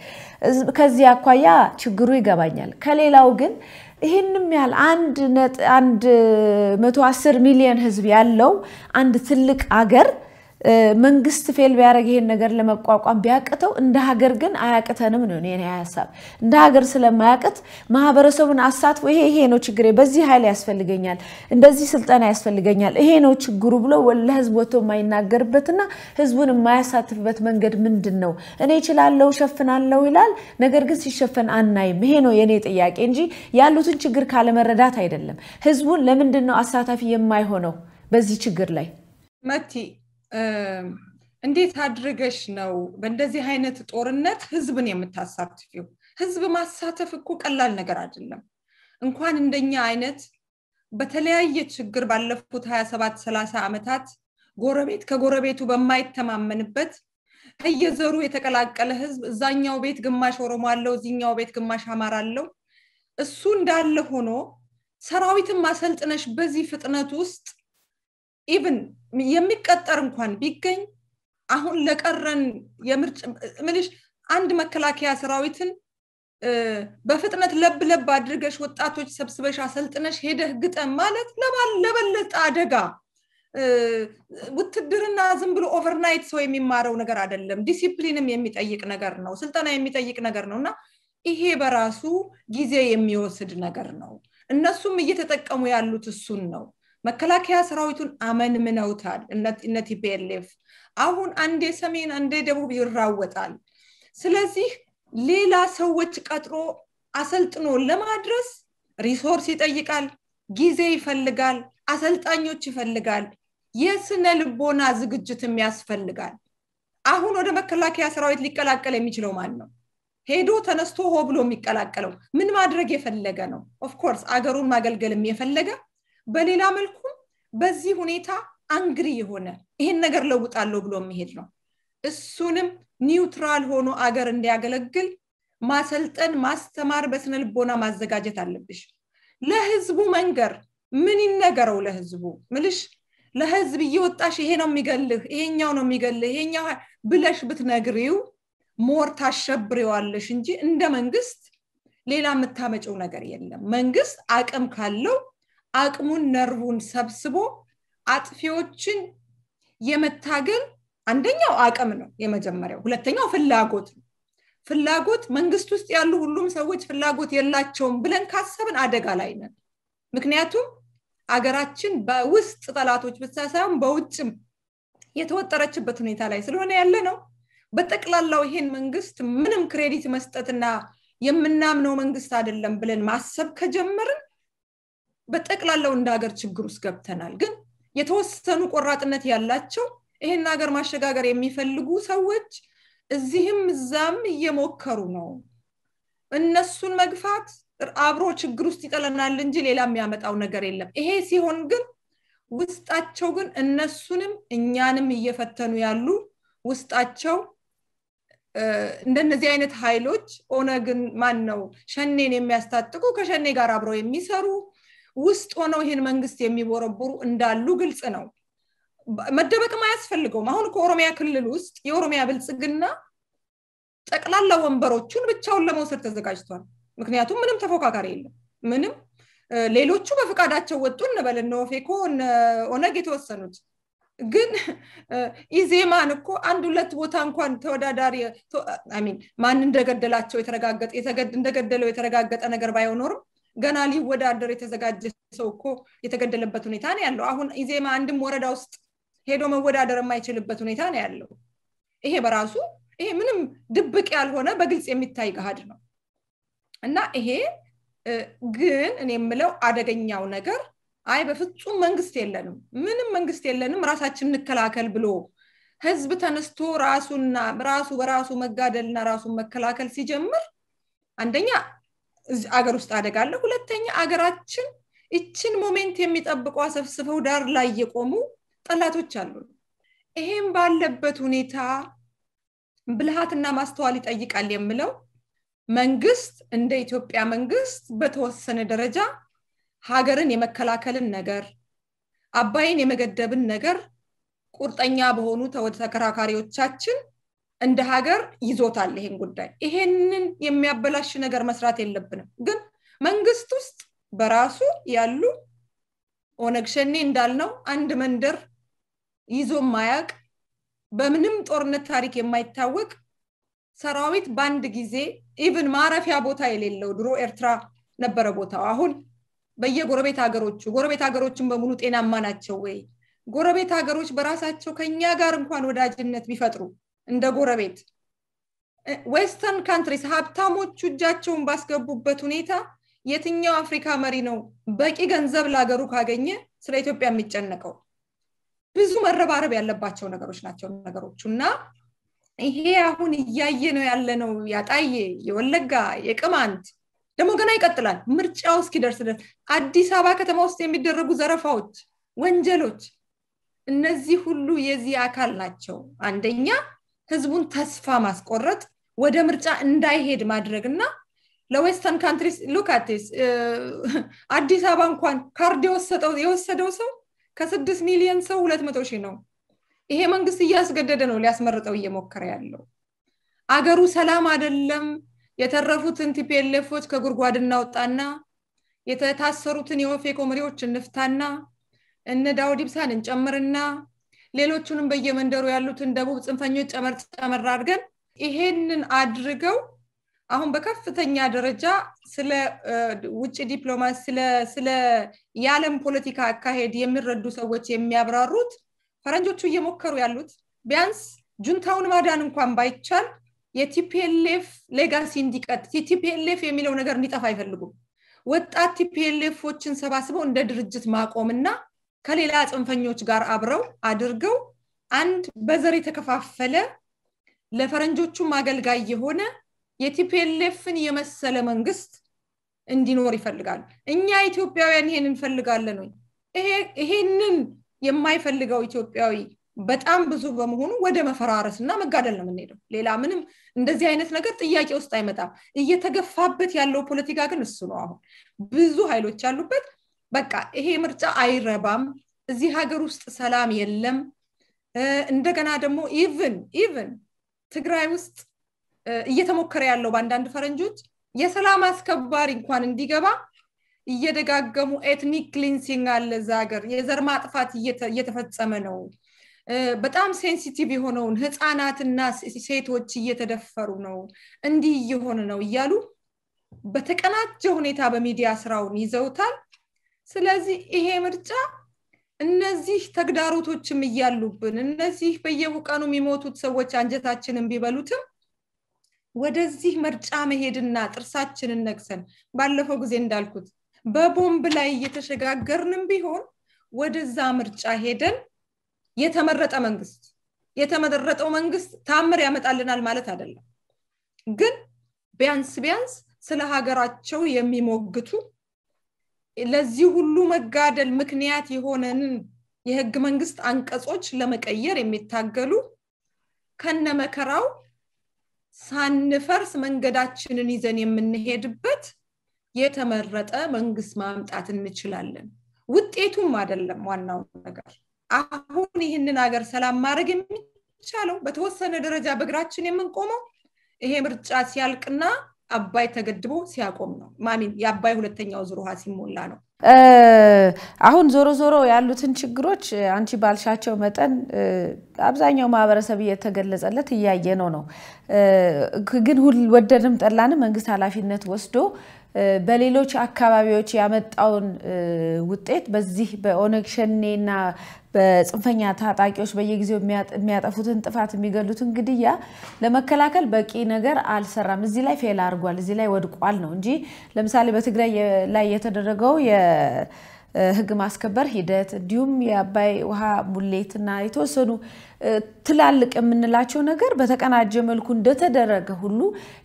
ከዚህ አኳያ ችግሩ ይገባኛል። ከሌላው ግን ይህንም ያህል አንድ መቶ አስር ሚሊዮን ህዝብ ያለው አንድ ትልቅ አገር መንግስት ፌል ቢያደርግ ይሄን ነገር ለመቋቋም ቢያቅተው እንደ ሀገር ግን አያቅተንም ነው የኔ ሀሳብ። እንደ ሀገር ስለማያቅት ማህበረሰቡን አሳትፎ ይሄ ይሄ ነው ችግሬ፣ በዚህ ኃይል ያስፈልገኛል፣ እንደዚህ ስልጠና ያስፈልገኛል፣ ይሄ ነው ችግሩ ብሎ ለህዝብ ወጥቶ የማይናገርበትና ህዝቡን የማያሳትፍበት መንገድ ምንድን ነው? እኔ እችላለሁ ሸፍናለሁ ይላል፣ ነገር ግን ሲሸፈን አናይም። ይሄ ነው የኔ ጥያቄ እንጂ ያሉትን ችግር ካለመረዳት አይደለም። ህዝቡን ለምንድን ነው አሳታፊ የማይሆነው በዚህ ችግር ላይ መቲ እንዴት አድርገሽ ነው በእንደዚህ አይነት ጦርነት ህዝብን የምታሳትፊው? ህዝብ ማሳተፍ እኮ ቀላል ነገር አይደለም። እንኳን እንደኛ አይነት በተለያየ ችግር ባለፉት 27 30 ዓመታት ጎረቤት ከጎረቤቱ በማይተማመንበት ከየዘሩ የተቀላቀለ ህዝብ እዛኛው ቤት ግማሽ ኦሮሞ አለው፣ እዚኛው ቤት ግማሽ አማራ አለው። እሱ እንዳለ ሆኖ ሰራዊትን ማሰልጥነሽ በዚህ ፍጥነት ውስጥ even የሚቀጠር እንኳን ቢገኝ አሁን ለቀረን የምርጫ ምልሽ አንድ መከላከያ ሰራዊትን በፍጥነት ለብ ለብ አድርገሽ ወጣቶች ሰብስበሽ አሰልጥነሽ ሄደህ ግጠም ማለት ለበለጠ አደጋ ውትድርና ዝም ብሎ overnight ሰው የሚማረው ነገር አይደለም። ዲሲፕሊንም የሚጠይቅ ነገር ነው። ስልጠና የሚጠይቅ ነገር ነው እና ይሄ በራሱ ጊዜ የሚወስድ ነገር ነው። እነሱም እየተጠቀሙ ያሉት እሱን ነው። መከላከያ ሰራዊቱን አመንምነውታል እነ ቲፒኤልኤፍ። አሁን አንዴ ሰሜን አንዴ ደቡብ ይራወጣል። ስለዚህ ሌላ ሰዎች ቀጥሮ አሰልጥኖ ለማድረስ resource ይጠይቃል፣ ጊዜ ይፈልጋል፣ አሰልጣኞች ይፈልጋል፣ የስነ ልቦና ዝግጅትም ያስፈልጋል። አሁን ወደ መከላከያ ሰራዊት ሊቀላቀል የሚችለው ማን ነው? ሄዶ ተነስቶ ሆ ብሎ የሚቀላቀለው ምን ማድረግ የፈለገ ነው? of course አገሩን ማገልገልም የፈለገ በሌላ መልኩም በዚህ ሁኔታ angry የሆነ ይሄን ነገር ለውጣለሁ ብሎ የሚሄድ ነው። እሱንም neutral ሆኖ አገር እንዲያገለግል ማሰልጠን፣ ማስተማር፣ በስነ ልቦና ማዘጋጀት አለብሽ። ለህዝቡ መንገር ምን ይነገረው ለህዝቡ ምልሽ ለህዝብ እየወጣሽ ይሄ ነው የሚገልህ፣ ይሄኛው ነው የሚገልህ፣ ይሄኛው ብለሽ ብትነግሪው more ታሸብሬዋለሽ እንጂ እንደ መንግስት ሌላ የምታመጪው ነገር የለም። መንግስት አቅም ካለው አቅሙን ነርቡን ሰብስቦ አጥፊዎችን የመታገል አንደኛው አቅም ነው የመጀመሪያው። ሁለተኛው ፍላጎት ነው። ፍላጎት መንግስት ውስጥ ያሉ ሁሉም ሰዎች ፍላጎት የላቸውም ብለን ካሰብን አደጋ ላይ ነን። ምክንያቱም አገራችን በውስጥ ጠላቶች ብቻ ሳይሆን በውጭም የተወጠረችበት ሁኔታ ላይ ስለሆነ ያለ ነው። በጠቅላላው ይሄን መንግስት ምንም credit መስጠትና የምናምነው መንግስት አይደለም ብለን ማሰብ ከጀመርን በጠቅላላው እንደ ሀገር ችግር ውስጥ ገብተናል። ግን የተወሰኑ ቆራጥነት ያላቸው ይሄን ሀገር ማሸጋገር የሚፈልጉ ሰዎች እዚህም እዛም እየሞከሩ ነው። እነሱን መግፋት አብሮ ችግር ውስጥ ይጠለናል እንጂ ሌላ የሚያመጣው ነገር የለም። ይሄ ሲሆን ግን ውስጣቸው ግን እነሱንም እኛንም እየፈተኑ ያሉ ውስጣቸው እንደነዚህ አይነት ኃይሎች ኦነግን ማን ነው ሸኔን የሚያስታጥቁ ከሸኔ ጋር አብረው የሚሰሩ ውስጥ ሆነው ይህን መንግስት የሚቦረቡሩ እንዳሉ ግልጽ ነው። መደበቅም አያስፈልገውም። አሁን ከኦሮሚያ ክልል ውስጥ የኦሮሚያ ብልጽግና ጠቅላላ ወንበሮቹን ብቻውን ለመውሰድ ተዘጋጅቷል። ምክንያቱም ምንም ተፎካካሪ የለም። ምንም ሌሎቹ በፍቃዳቸው ወጡ እንበል እነ ኦነግ የተወሰኑት። ግን ኢዜማን እኮ አንድ ሁለት ቦታ እንኳን ተወዳዳሪ ማን እንደገደላቸው የተረጋገጠ እንደገደለው የተረጋገጠ ነገር ባይኖርም ገና ሊወዳደር የተዘጋጀ ሰው እኮ የተገደለበት ሁኔታ ነው ያለው። አሁን ኢዜማ አንድም ወረዳ ውስጥ ሄዶ መወዳደር የማይችልበት ሁኔታ ነው ያለው። ይሄ በራሱ ይሄ ምንም ድብቅ ያልሆነ በግልጽ የሚታይ ገሃድ ነው። እና ይሄ ግን እኔ የምለው አደገኛው ነገር አይ በፍጹም መንግስት የለንም ምንም መንግስት የለንም ራሳችን እንከላከል ብሎ ህዝብ ተነስቶ ራሱና ራሱ በራሱ መጋደልና ራሱን መከላከል ሲጀምር አንደኛ አገር ውስጥ አደጋ አለ። ሁለተኛ አገራችን ይችን moment የሚጠብቁ አሰፍስፈው ዳር ላይ የቆሙ ጠላቶች አሉ። ይሄም ባለበት ሁኔታ ብልሃትና ማስተዋል ይጠይቃል የምለው መንግስት እንደ ኢትዮጵያ መንግስት በተወሰነ ደረጃ ሀገርን የመከላከልን ነገር አባይን የመገደብን ነገር ቁርጠኛ በሆኑ ተከራካሪዎቻችን እንደ ሀገር ይዞታል ይሄን ጉዳይ። ይሄንን የሚያበላሽ ነገር መስራት የለብንም። ግን መንግስት ውስጥ በራሱ ያሉ ኦነግ ሸኔ እንዳልነው አንድ መንደር ይዞ ማያቅ በምንም ጦርነት ታሪክ የማይታወቅ ሰራዊት በአንድ ጊዜ even ማረፊያ ቦታ የሌለው ድሮ ኤርትራ ነበረ ቦታው። አሁን በየጎረቤት ሀገሮቹ ጎረቤት ሀገሮችን በሙሉ ጤናማ ናቸው ወይ? ጎረቤት ሀገሮች በራሳቸው ከኛ ጋር እንኳን ወዳጅነት ቢፈጥሩ እንደ ጎረቤት። western countries ሀብታሞቹ እጃቸውን ባስገቡበት ሁኔታ የትኛው አፍሪካ መሪ ነው በቂ ገንዘብ ለሀገሩ ካገኘ ስለ ኢትዮጵያ የሚጨነቀው? ብዙ መረባረብ ያለባቸው ነገሮች ናቸው ነገሮቹ። እና ይሄ አሁን እያየ ነው ያለ ያጣዬ የወለጋ የቅማንት ደግሞ ገና ይቀጥላል። ምርጫው እስኪደርስ ድረስ አዲስ አበባ ከተማ ውስጥ የሚደረጉ ዘረፋዎች ወንጀሎች እነዚህ ሁሉ የዚህ አካል ናቸው። አንደኛ ህዝቡን ተስፋ ማስቆረጥ ወደ ምርጫ እንዳይሄድ ማድረግ እና ለ western countries look at this አዲስ አበባ እንኳን ካርድ የወሰደው ሰው ከስድስት ሚሊዮን ሰው ሁለት መቶ ሺህ ነው። ይሄ መንግስት እያስገደደ ነው ሊያስመርጠው እየሞከረ ያለው። አገሩ ሰላም አደለም የተረፉትን ቲፒኤልኤፎች ከጉድጓድ እናውጣና የታሰሩትን የኦፌኮ መሪዎች እንፍታና እነ ዳውድ ኢብሳን እንጨምርና ሌሎቹንም በየመንደሩ ያሉትን ደቡብ ጽንፈኞች ጨመር ጨመር አድርገን ይሄንን አድርገው አሁን በከፍተኛ ደረጃ ስለ ውጭ ዲፕሎማሲ ስለ የዓለም ፖለቲካ አካሄድ የሚረዱ ሰዎች የሚያብራሩት ፈረንጆቹ እየሞከሩ ያሉት ቢያንስ ጁንታውን ማዳን እንኳን ባይቻል የ TPLF legacy እንዲቀጥል TPLF የሚለው ነገር እንዲጠፋ አይፈልጉም። ወጣት TPLF ኦችን ሰባስበው እንደ ድርጅት ማቆምና ከሌላ ጽንፈኞች ጋር አብረው አድርገው አንድ በዘር የተከፋፈለ ለፈረንጆቹም አገልጋይ የሆነ የ TPLF ን የመሰለ መንግስት እንዲኖር ይፈልጋሉ። እኛ ኢትዮጵያውያን ይሄን እንፈልጋለን ወይ? ይሄንን የማይፈልገው ኢትዮጵያዊ በጣም ብዙ በመሆኑ ወደ መፈራረስ እና መጋደል ነው የምንሄደው። ሌላ ምንም እንደዚህ አይነት ነገር ጥያቄ ውስጥ አይመጣም። እየተገፋበት ያለው ፖለቲካ ግን እሱ ነው አሁን። ብዙ ኃይሎች ያሉበት በቃ ይሄ ምርጫ አይረባም። እዚህ ሀገር ውስጥ ሰላም የለም። እንደገና ደግሞ even even ትግራይ ውስጥ እየተሞከረ ያለው በአንዳንድ ፈረንጆች የሰላም አስከባሪ እንኳን እንዲገባ እየደጋገሙ ethnic cleansing አለ እዛ ሀገር። የዘር ማጥፋት እየተፈጸመ ነው። በጣም sensitive የሆነውን ህፃናትና ሴቶች እየተደፈሩ ነው። እንዲህ እየሆነ ነው እያሉ በተቀናጀ ሁኔታ በሚዲያ ስራውን ይዘውታል ስለዚህ ይሄ ምርጫ እነዚህ ተግዳሮቶችም እያሉብን እነዚህ በየቀኑ የሚሞቱት ሰዎች አንጀታችንን ቢበሉትም ወደዚህ ምርጫ መሄድና ጥርሳችንን ነቅሰን ባለፈው ጊዜ እንዳልኩት በቦምብ ላይ እየተሸጋገርንም ቢሆን ወደዛ ምርጫ ሄደን የተመረጠ መንግስት የተመረጠው መንግስት ታምር ያመጣልናል ማለት አይደለም። ግን ቢያንስ ቢያንስ ስለ ሀገራቸው የሚሞግቱ ለዚህ ሁሉ መጋደል ምክንያት የሆነንን የህግ መንግስት አንቀጾች ለመቀየር የሚታገሉ ከነመከራው ሳንፈርስ መንገዳችንን ይዘን የምንሄድበት የተመረጠ መንግስት ማምጣት እንችላለን። ውጤቱም አይደለም ዋናው ነገር። አሁን ይህንን ሀገር ሰላም ማድረግ የሚቻለው በተወሰነ ደረጃ በእግራችን የምንቆመው ይሄ ምርጫ ሲያልቅና አባይ ተገድቦ ሲያቆም ነው። ማሚን የአባይ ሁለተኛው ዙር ውሃ ሲሞላ ነው። አሁን ዞሮ ዞሮ ያሉትን ችግሮች አንቺ ባልሻቸው መጠን አብዛኛው ማህበረሰብ እየተገለጸለት እያየ ነው። ነው ግን ወደድም ጠላንም መንግስት ኃላፊነት ወስዶ በሌሎች አካባቢዎች ያመጣውን ውጤት በዚህ በኦነግ ሸኔና በጽንፈኛ ታጣቂዎች በየጊዜው የሚያጠፉትን ጥፋት የሚገሉትን ግድያ ለመከላከል በቂ ነገር አልሰራም። እዚህ ላይ ፌል አድርጓል፣ እዚህ ላይ ወድቋል ነው እንጂ ለምሳሌ በትግራይ ላይ የተደረገው የህግ ማስከበር ሂደት እንዲሁም የአባይ ውሃ ሙሌትና የተወሰኑ ትላልቅ የምንላቸው ነገር በተቀናጀ መልኩ እንደተደረገ ሁሉ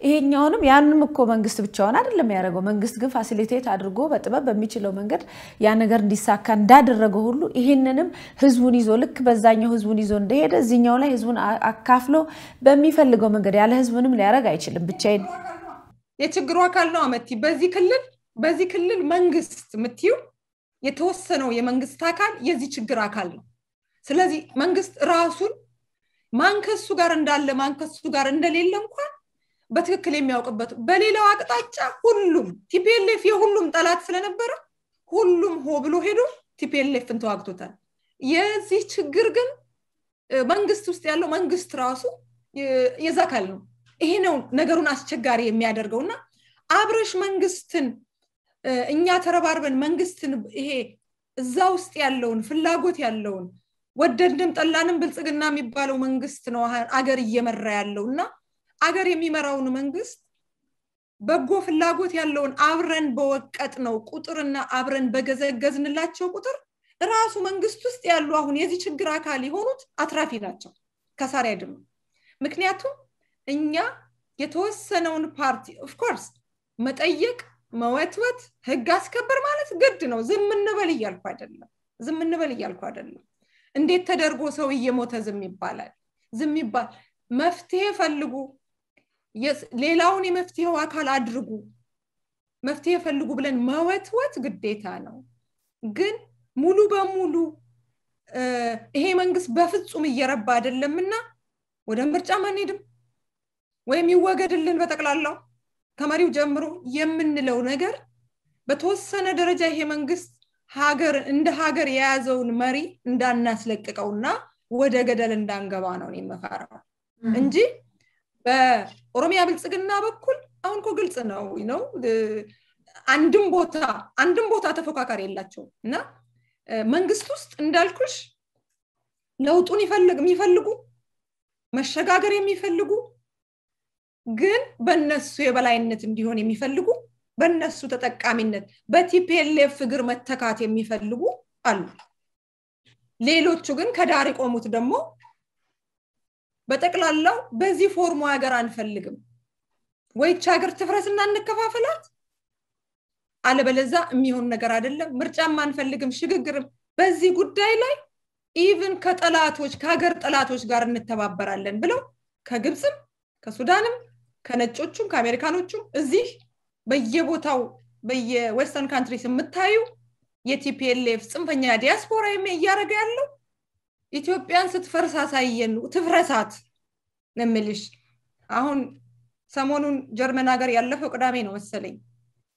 ይሄኛውንም ያንም እኮ መንግስት ብቻውን አይደለም ያደረገው። መንግስት ግን ፋሲሊቴት አድርጎ በጥበብ በሚችለው መንገድ ያ ነገር እንዲሳካ እንዳደረገው ሁሉ ይሄንንም ህዝቡን ይዞ ልክ በዛኛው ህዝቡን ይዞ እንደሄደ እዚኛው ላይ ህዝቡን አካፍሎ በሚፈልገው መንገድ ያለ ህዝብንም ሊያደርግ አይችልም። ብቻዬን የችግሩ አካል ነው አመቲ በዚህ ክልል በዚህ ክልል መንግስት የምትዩ የተወሰነው የመንግስት አካል የዚህ ችግር አካል ነው። ስለዚህ መንግስት ራሱን ማንከሱ ጋር እንዳለ ማንከሱ ጋር እንደሌለ እንኳን በትክክል የሚያውቅበት በሌላው አቅጣጫ ሁሉም TPLF የሁሉም ጠላት ስለነበረ ሁሉም ሆ ብሎ ሄዶ TPLF ን ተዋግቶታል። የዚህ ችግር ግን መንግስት ውስጥ ያለው መንግስት ራሱ የዛ አካል ነው። ይሄ ነው ነገሩን አስቸጋሪ የሚያደርገው እና አብረሽ መንግስትን እኛ ተረባርበን መንግስትን ይሄ እዛ ውስጥ ያለውን ፍላጎት ያለውን ወደድንም ጠላንም ብልጽግና የሚባለው መንግስት ነው አገር እየመራ ያለው እና አገር የሚመራውን መንግስት በጎ ፍላጎት ያለውን አብረን በወቀጥ ነው ቁጥርና አብረን በገዘገዝንላቸው ቁጥር ራሱ መንግስት ውስጥ ያሉ አሁን የዚህ ችግር አካል የሆኑት አትራፊ ናቸው፣ ከሳሪ አይደሉም። ምክንያቱም እኛ የተወሰነውን ፓርቲ of course መጠየቅ መወትወት ህግ አስከብር ማለት ግድ ነው። ዝም እንበል እያልኩ አይደለም። ዝም እንበል እያልኩ አይደለም። እንዴት ተደርጎ ሰው እየሞተ ዝም ይባላል? ዝም አይባልም። መፍትሄ ፈልጉ፣ ሌላውን የመፍትሄው አካል አድርጉ፣ መፍትሄ ፈልጉ ብለን መወትወት ግዴታ ነው። ግን ሙሉ በሙሉ ይሄ መንግስት በፍጹም እየረባ አይደለምና ወደ ምርጫም አንሄድም ወይም ይወገድልን በጠቅላላው ከመሪው ጀምሮ የምንለው ነገር በተወሰነ ደረጃ ይሄ መንግስት ሀገር እንደ ሀገር የያዘውን መሪ እንዳናስለቅቀውና ወደ ገደል እንዳንገባ ነው የምፈራው እንጂ በኦሮሚያ ብልጽግና በኩል አሁን እኮ ግልጽ ነው ነው አንድም ቦታ አንድም ቦታ ተፎካካሪ የላቸውም። እና መንግስት ውስጥ እንዳልኩሽ ለውጡን የሚፈልጉ መሸጋገር የሚፈልጉ ግን በነሱ የበላይነት እንዲሆን የሚፈልጉ በነሱ ተጠቃሚነት በ TPLF እግር መተካት የሚፈልጉ አሉ። ሌሎቹ ግን ከዳር የቆሙት ደግሞ በጠቅላላው በዚህ form ኡ ሀገር አንፈልግም፣ ወይ ሀገር ትፍረስና እንከፋፈላት፣ አለበለዛ የሚሆን ነገር አይደለም፣ ምርጫም አንፈልግም፣ ሽግግርም። በዚህ ጉዳይ ላይ even ከጠላቶች ከሀገር ጠላቶች ጋር እንተባበራለን ብለው ከግብፅም ከሱዳንም ከነጮቹም ከአሜሪካኖቹም እዚህ በየቦታው በየ western countries የምታዩ የ TPLF ጽንፈኛ ዲያስፖራ እያደረገ ያለው ኢትዮጵያን ስትፈርስ አሳየን። ትፍረሳት ንምልሽ አሁን ሰሞኑን ጀርመን ሀገር ያለፈው ቅዳሜ ነው መሰለኝ።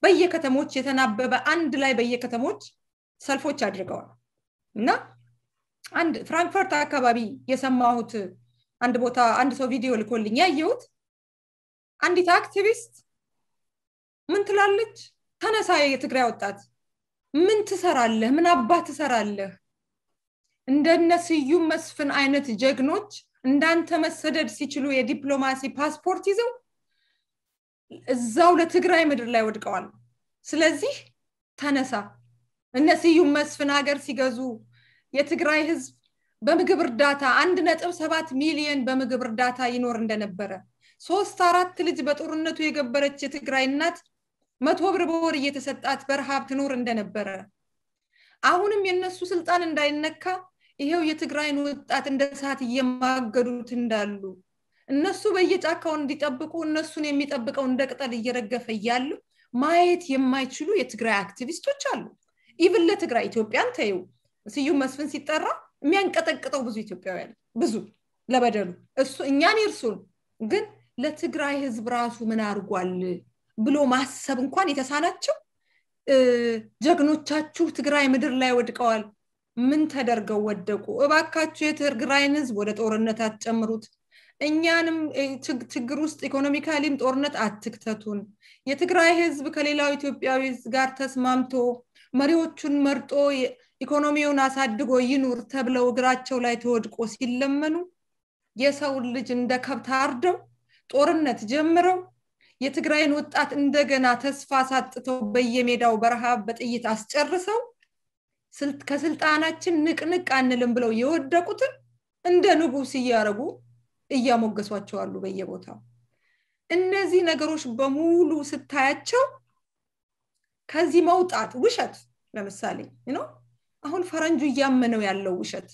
በየከተሞች የተናበበ አንድ ላይ በየከተሞች ሰልፎች አድርገዋል። እና አንድ ፍራንክፈርት አካባቢ የሰማሁት አንድ ቦታ አንድ ሰው ቪዲዮ ልኮልኝ ያየሁት አንዲት አክቲቪስት ምን ትላለች? ተነሳ የትግራይ ወጣት ምን ትሰራለህ? ምን አባት ትሰራለህ? እንደነ ስዩም መስፍን አይነት ጀግኖች እንዳንተ መሰደድ ሲችሉ የዲፕሎማሲ ፓስፖርት ይዘው እዛው ለትግራይ ምድር ላይ ወድቀዋል። ስለዚህ ተነሳ። እነ ስዩም መስፍን ሀገር ሲገዙ የትግራይ ህዝብ በምግብ እርዳታ አንድ ነጥብ ሰባት ሚሊዮን በምግብ እርዳታ ይኖር እንደነበረ ሶስት አራት ልጅ በጦርነቱ የገበረች የትግራይ እናት መቶ ብር በወር እየተሰጣት በረሃብ ትኖር እንደነበረ አሁንም የነሱ ስልጣን እንዳይነካ ይሄው የትግራይን ወጣት እንደ ሰዓት እየማገዱት እንዳሉ እነሱ በየጫካው እንዲጠብቁ እነሱን የሚጠብቀው እንደ ቅጠል እየረገፈ እያሉ ማየት የማይችሉ የትግራይ አክቲቪስቶች አሉ። even ለትግራይ ኢትዮጵያን ተይው። ስዩም መስፍን ሲጠራ የሚያንቀጠቅጠው ብዙ ኢትዮጵያውያን ብዙ ለበደሉ እሱ እኛን ይርሳን ግን ለትግራይ ህዝብ ራሱ ምን አድርጓል ብሎ ማሰብ እንኳን የተሳናቸው? ጀግኖቻችሁ ትግራይ ምድር ላይ ወድቀዋል። ምን ተደርገው ወደቁ? እባካችሁ የትግራይን ህዝብ ወደ ጦርነት አትጨምሩት። እኛንም ችግር ውስጥ ኢኮኖሚካሊም ጦርነት አትክተቱን። የትግራይ ህዝብ ከሌላው ኢትዮጵያዊ ጋር ተስማምቶ መሪዎቹን መርጦ ኢኮኖሚውን አሳድጎ ይኑር ተብለው እግራቸው ላይ ተወድቆ ሲለመኑ የሰውን ልጅ እንደ ከብት አርደው ጦርነት ጀምረው የትግራይን ወጣት እንደገና ተስፋ ሳጥተው በየሜዳው በረሃብ በጥይት አስጨርሰው ከስልጣናችን ንቅንቅ አንልም ብለው የወደቁትን እንደ ንጉስ እያረጉ እያሞገሷቸው አሉ በየቦታው። እነዚህ ነገሮች በሙሉ ስታያቸው ከዚህ መውጣት ውሸት ለምሳሌ አሁን ፈረንጁ እያመነው ያለው ውሸት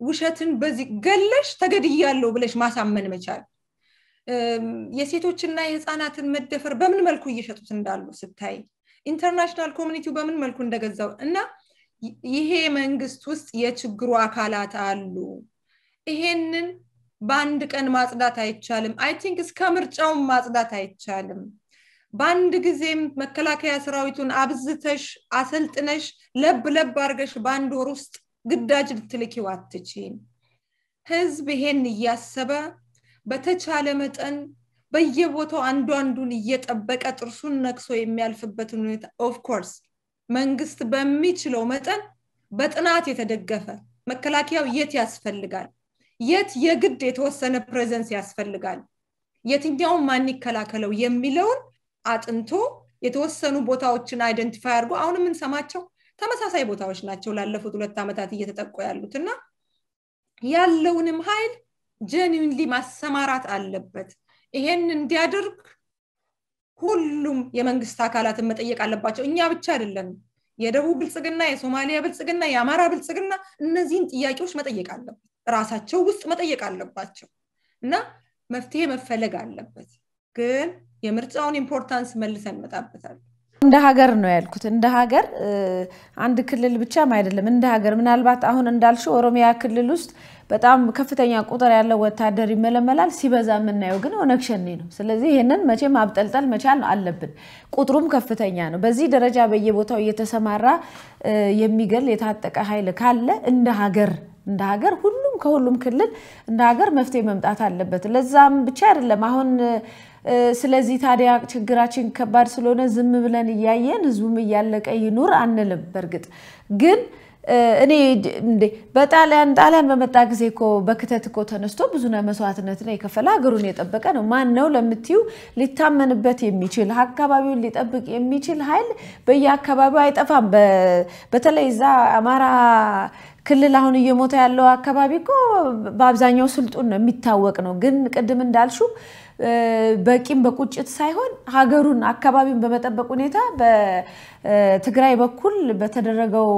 ውሸትን ገለሽ ተገድያለው ብለሽ ማሳመን መቻል የሴቶችና የህፃናትን መደፈር በምን መልኩ እየሸጡት እንዳሉ ስታይ international community ው በምን መልኩ እንደገዛው እና ይሄ መንግስት ውስጥ የችግሩ አካላት አሉ። ይሄንን በአንድ ቀን ማጽዳት አይቻልም። I think እስከ ምርጫውን ማጽዳት አይቻልም። በአንድ ጊዜም መከላከያ ሰራዊቱን አብዝተሽ አሰልጥነሽ ለብ ለብ አርገሽ በአንድ ወር ውስጥ ግዳጅ ልትልኪው አትችይም ህዝብ ይሄን እያሰበ በተቻለ መጠን በየቦታው አንዱ አንዱን እየጠበቀ ጥርሱን ነክሶ የሚያልፍበትን ሁኔታ of course መንግስት በሚችለው መጠን በጥናት የተደገፈ መከላከያው የት ያስፈልጋል? የት የግድ የተወሰነ presence ያስፈልጋል? የትኛውን ማን ይከላከለው የሚለውን አጥንቶ የተወሰኑ ቦታዎችን identify አድርጎ አሁን የምንሰማቸው ተመሳሳይ ቦታዎች ናቸው ላለፉት ሁለት ዓመታት እየተጠቁ ያሉት እና ያለውንም ኃይል genuinely ማሰማራት አለበት። ይሄን እንዲያደርግ ሁሉም የመንግስት አካላትን መጠየቅ አለባቸው። እኛ ብቻ አይደለንም የደቡብ ብልጽግና የሶማሌ ብልጽግና የአማራ ብልጽግና እነዚህን ጥያቄዎች መጠየቅ አለበት። ራሳቸው ውስጥ መጠየቅ አለባቸው እና መፍትሄ መፈለግ አለበት። ግን የምርጫውን importance መልሰን እንመጣበታል እንደ ሀገር ነው ያልኩት። እንደ ሀገር አንድ ክልል ብቻም አይደለም። እንደ ሀገር ምናልባት አሁን እንዳልሽው ኦሮሚያ ክልል ውስጥ በጣም ከፍተኛ ቁጥር ያለው ወታደር ይመለመላል። ሲበዛ የምናየው ግን ኦነግ ሸኔ ነው። ስለዚህ ይህንን መቼም ማብጠልጠል መቻል አለብን። ቁጥሩም ከፍተኛ ነው። በዚህ ደረጃ በየቦታው እየተሰማራ የሚገል የታጠቀ ኃይል ካለ እንደ ሀገር እንደ ሀገር ሁሉም ከሁሉም ክልል እንደ ሀገር መፍትሄ መምጣት አለበት። ለዛም ብቻ አይደለም። አሁን ስለዚህ ታዲያ ችግራችን ከባድ ስለሆነ ዝም ብለን እያየን ህዝቡም እያለቀ ይኑር አንልም በእርግጥ ግን እኔ በጣሊያን ጣሊያን በመጣ ጊዜ እኮ በክተት እኮ ተነስቶ ብዙ መስዋዕትነት ነው የከፈለ ሀገሩን የጠበቀ ነው። ማን ነው ለምትዩ ሊታመንበት የሚችል አካባቢውን ሊጠብቅ የሚችል ኃይል በየአካባቢው አይጠፋም። በተለይ እዛ አማራ ክልል አሁን እየሞተ ያለው አካባቢ እኮ በአብዛኛው ስልጡን ነው የሚታወቅ ነው። ግን ቅድም እንዳልሹ በቂም በቁጭት ሳይሆን ሀገሩን አካባቢውን በመጠበቅ ሁኔታ በትግራይ በኩል በተደረገው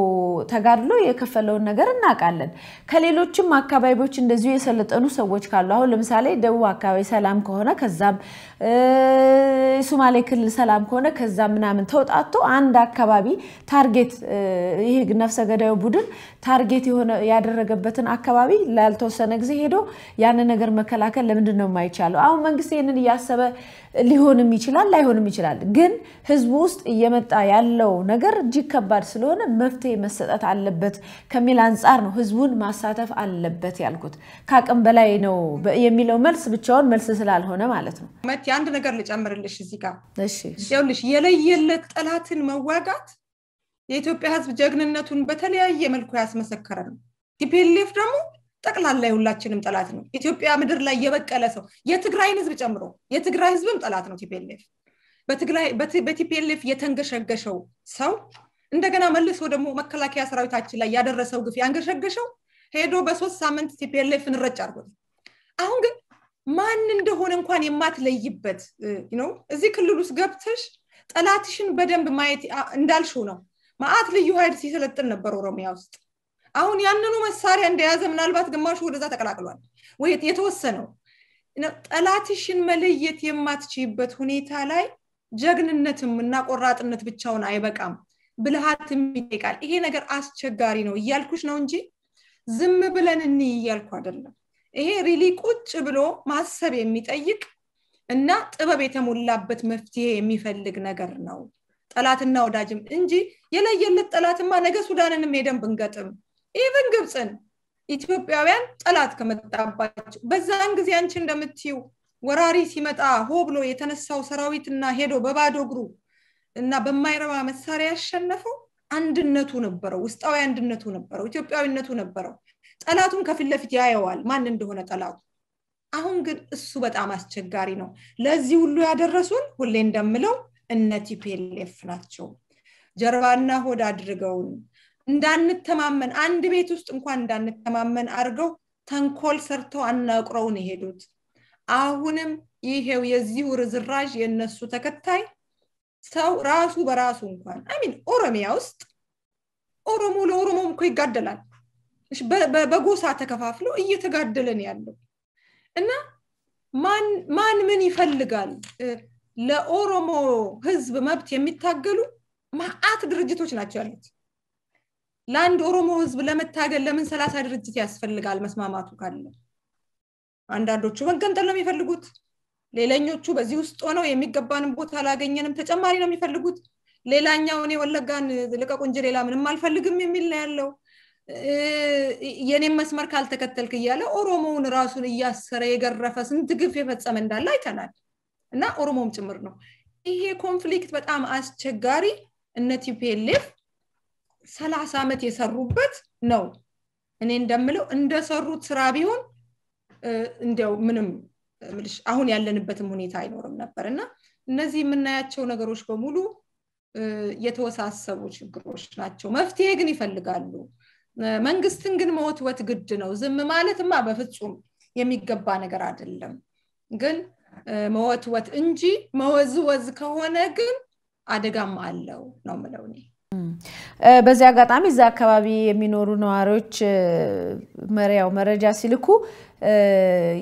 ተጋድሎ የከፈለውን ነገር እናውቃለን። ከሌሎችም አካባቢዎች እንደዚሁ የሰለጠኑ ሰዎች ካሉ አሁን ለምሳሌ ደቡብ አካባቢ ሰላም ከሆነ ከዛም ሶማሌ ክልል ሰላም ከሆነ ከዛም ምናምን ተውጣጥቶ አንድ አካባቢ target ይህ ነፍሰ ገዳዩ ቡድን target የሆነ ያደረገበትን አካባቢ ላልተወሰነ ጊዜ ሄዶ ያንን ነገር መከላከል ለምንድን ነው የማይቻለው? አሁን መንግስት ይህንን እያሰበ ሊሆንም ይችላል ላይሆንም ይችላል። ግን ህዝቡ ውስጥ እየመጣ ያለው ነገር እጅግ ከባድ ስለሆነ መፍትሄ መሰጠት አለበት ከሚል አንጻር ነው ህዝቡን ማሳተፍ አለበት ያልኩት። ከአቅም በላይ ነው የሚለው መልስ ብቻውን መልስ ስላልሆነ ማለት ነው። የአንድ ነገር ልጨምርልሽ እዚህ ጋር። ይኸውልሽ የለየለት ጠላትን መዋጋት የኢትዮጵያ ህዝብ ጀግንነቱን በተለያየ መልኩ ያስመሰከረ ነው። TPLF ደግሞ ጠቅላላ የሁላችንም ጠላት ነው። ኢትዮጵያ ምድር ላይ የበቀለ ሰው የትግራይን ህዝብ ጨምሮ የትግራይ ህዝብም ጠላት ነው TPLF። በ TPLF የተንገሸገሸው ሰው እንደገና መልሶ ደግሞ መከላከያ ሰራዊታችን ላይ ያደረሰው ግፍ ያንገሸገሸው ሄዶ በሶስት ሳምንት TPLF እንረጭ አድርጎት። አሁን ግን ማን እንደሆነ እንኳን የማትለይበት ነው። እዚህ ክልል ውስጥ ገብተሽ ጠላትሽን በደንብ ማየት እንዳልሽው ነው። መዓት ልዩ ኃይል ሲሰለጥን ነበር ኦሮሚያ ውስጥ አሁን ያንኑ መሳሪያ እንደያዘ ምናልባት ግማሹ ወደዛ ተቀላቅሏል። ወይ የተወሰነው ጠላትሽን መለየት የማትችይበት ሁኔታ ላይ ጀግንነትም እና ቆራጥነት ብቻውን አይበቃም ብልሃትም ይጠይቃል። ይሄ ነገር አስቸጋሪ ነው እያልኩሽ ነው እንጂ ዝም ብለን እኒ እያልኩ አይደለም። ይሄ really ቁጭ ብሎ ማሰብ የሚጠይቅ እና ጥበብ የተሞላበት መፍትሄ የሚፈልግ ነገር ነው። ጠላትና ወዳጅም እንጂ የለየለት ጠላትማ ነገ ሱዳንንም ሄደን ብንገጥም even ግብፅን ኢትዮጵያውያን ጠላት ከመጣባቸው በዛን ጊዜ አንቺ እንደምትዩ ወራሪ ሲመጣ ሆ ብሎ የተነሳው ሰራዊትና ሄዶ በባዶ እግሩ እና በማይረባ መሳሪያ ያሸነፈው አንድነቱ ነበረው ውስጣዊ አንድነቱ ነበረው ኢትዮጵያዊነቱ ነበረው። ጠላቱን ከፊት ለፊት ያየዋል ማን እንደሆነ ጠላቱ። አሁን ግን እሱ በጣም አስቸጋሪ ነው። ለዚህ ሁሉ ያደረሱን ሁሌ እንደምለው እነ TPLF ናቸው። ጀርባና ሆድ አድርገውን እንዳንተማመን አንድ ቤት ውስጥ እንኳን እንዳንተማመን አድርገው ተንኮል ሰርተው አናቁረውን የሄዱት። አሁንም ይሄው የዚሁ ርዝራዥ የእነሱ ተከታይ ሰው ራሱ በራሱ እንኳን አሚን ኦሮሚያ ውስጥ ኦሮሞ ለኦሮሞም እኮ ይጋደላል። በጎሳ ተከፋፍሎ እየተጋደለን ያለው እና ማን ምን ይፈልጋል? ለኦሮሞ ህዝብ መብት የሚታገሉ ማአት ድርጅቶች ናቸው ያሉት ለአንድ ኦሮሞ ህዝብ ለመታገል ለምን ሰላሳ ድርጅት ያስፈልጋል መስማማቱ ካለ? አንዳንዶቹ መገንጠል ነው የሚፈልጉት። ሌላኞቹ በዚህ ውስጥ ሆነው የሚገባንም ቦታ አላገኘንም ተጨማሪ ነው የሚፈልጉት። ሌላኛው እኔ ወለጋን ልቀቁ እንጂ ሌላ ምንም አልፈልግም የሚል ነው ያለው። የኔም መስመር ካልተከተልክ እያለ ኦሮሞውን ራሱን እያሰረ የገረፈ ስንት ግፍ የፈጸመ እንዳለ አይተናል። እና ኦሮሞም ጭምር ነው። ይሄ conflict በጣም አስቸጋሪ። እነ TPLF ሰላሳ ዓመት የሰሩበት ነው። እኔ እንደምለው እንደሰሩት ስራ ቢሆን እንዲያው ምንም አሁን ያለንበትም ሁኔታ አይኖርም ነበር። እና እነዚህ የምናያቸው ነገሮች በሙሉ የተወሳሰቡ ችግሮች ናቸው። መፍትሄ ግን ይፈልጋሉ። መንግስትን ግን መወትወት ግድ ነው። ዝም ማለትማ በፍጹም የሚገባ ነገር አይደለም። ግን መወትወት እንጂ መወዝወዝ ከሆነ ግን አደጋም አለው ነው ምለው እኔ በዚህ አጋጣሚ እዛ አካባቢ የሚኖሩ ነዋሪዎች መሪያው መረጃ ሲልኩ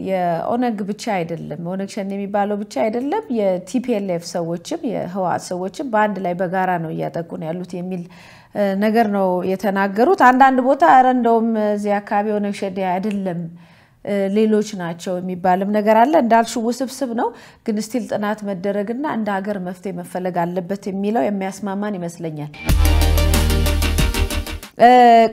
የኦነግ ብቻ አይደለም ኦነግ ሸኔ የሚባለው ብቻ አይደለም የ TPLF ሰዎችም የህወሓት ሰዎችም በአንድ ላይ በጋራ ነው እያጠቁ ነው ያሉት የሚል ነገር ነው የተናገሩት። አንዳንድ ቦታ ረ እንደውም እዚህ አካባቢ ኦነግ ሸኔ አይደለም ሌሎች ናቸው የሚባልም ነገር አለ። እንዳልሹ ውስብስብ ነው ግን still ጥናት መደረግና እንደ ሀገር መፍትሄ መፈለግ አለበት የሚለው የሚያስማማን ይመስለኛል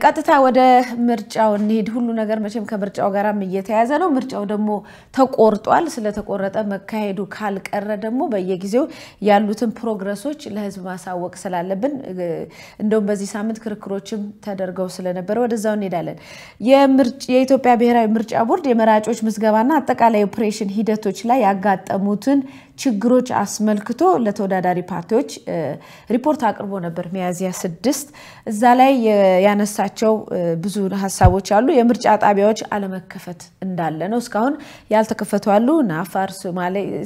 ቀጥታ ወደ ምርጫው እንሄድ ሁሉ ነገር መቼም ከምርጫው ጋራም እየተያዘ ነው። ምርጫው ደግሞ ተቆርጧል። ስለተቆረጠ መካሄዱ ካልቀረ ደግሞ በየጊዜው ያሉትን progress ኦች ለህዝብ ማሳወቅ ስላለብን እንደውም በዚህ ሳምንት ክርክሮችም ተደርገው ስለነበረ ወደዛው እንሄዳለን። የኢትዮጵያ ብሔራዊ ምርጫ ቦርድ የመራጮች ምዝገባና አጠቃላይ ኦፕሬሽን ሂደቶች ላይ ያጋጠሙትን ችግሮች አስመልክቶ ለተወዳዳሪ ፓርቲዎች ሪፖርት አቅርቦ ነበር ሚያዝያ ስድስት። እዛ ላይ ያነሳቸው ብዙ ሀሳቦች አሉ። የምርጫ ጣቢያዎች አለመከፈት እንዳለ ነው። እስካሁን ያልተከፈቱ አሉ። አፋር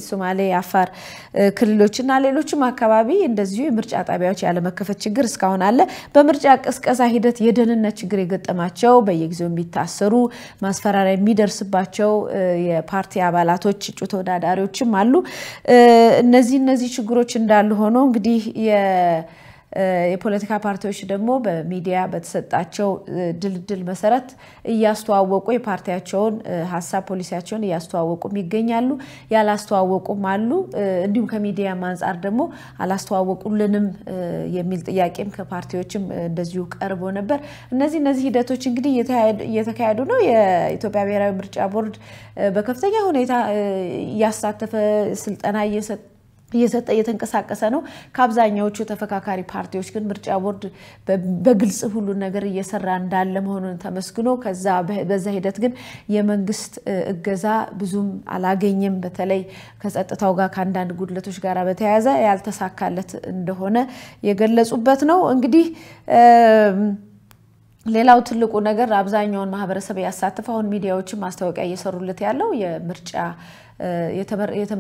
ሶማሌ አፋር ክልሎች እና ሌሎችም አካባቢ እንደዚሁ የምርጫ ጣቢያዎች ያለመከፈት ችግር እስካሁን አለ። በምርጫ ቅስቀሳ ሂደት የደህንነት ችግር የገጠማቸው በየጊዜው የሚታሰሩ ማስፈራሪያ የሚደርስባቸው የፓርቲ አባላቶች እጩ ተወዳዳሪዎችም አሉ እነዚህ እነዚህ ችግሮች እንዳሉ ሆኖ እንግዲህ የፖለቲካ ፓርቲዎች ደግሞ በሚዲያ በተሰጣቸው ድልድል መሰረት እያስተዋወቁ የፓርቲያቸውን ሀሳብ ፖሊሲያቸውን እያስተዋወቁም ይገኛሉ። ያላስተዋወቁም አሉ። እንዲሁም ከሚዲያም አንጻር ደግሞ አላስተዋወቁልንም የሚል ጥያቄም ከፓርቲዎችም እንደዚሁ ቀርቦ ነበር። እነዚህ እነዚህ ሂደቶች እንግዲህ እየተካሄዱ ነው። የኢትዮጵያ ብሔራዊ ምርጫ ቦርድ በከፍተኛ ሁኔታ እያሳተፈ ስልጠና እየሰጠ እየሰጠ እየተንቀሳቀሰ ነው። ከአብዛኛዎቹ ተፈካካሪ ፓርቲዎች ግን ምርጫ ቦርድ በግልጽ ሁሉን ነገር እየሰራ እንዳለ መሆኑን ተመስግኖ በዛ ሂደት ግን የመንግስት እገዛ ብዙም አላገኘም። በተለይ ከጸጥታው ጋር ከአንዳንድ ጉድለቶች ጋር በተያያዘ ያልተሳካለት እንደሆነ የገለጹበት ነው። እንግዲህ ሌላው ትልቁ ነገር አብዛኛውን ማህበረሰብ ያሳትፍ አሁን ሚዲያዎችን ማስታወቂያ እየሰሩለት ያለው የምርጫ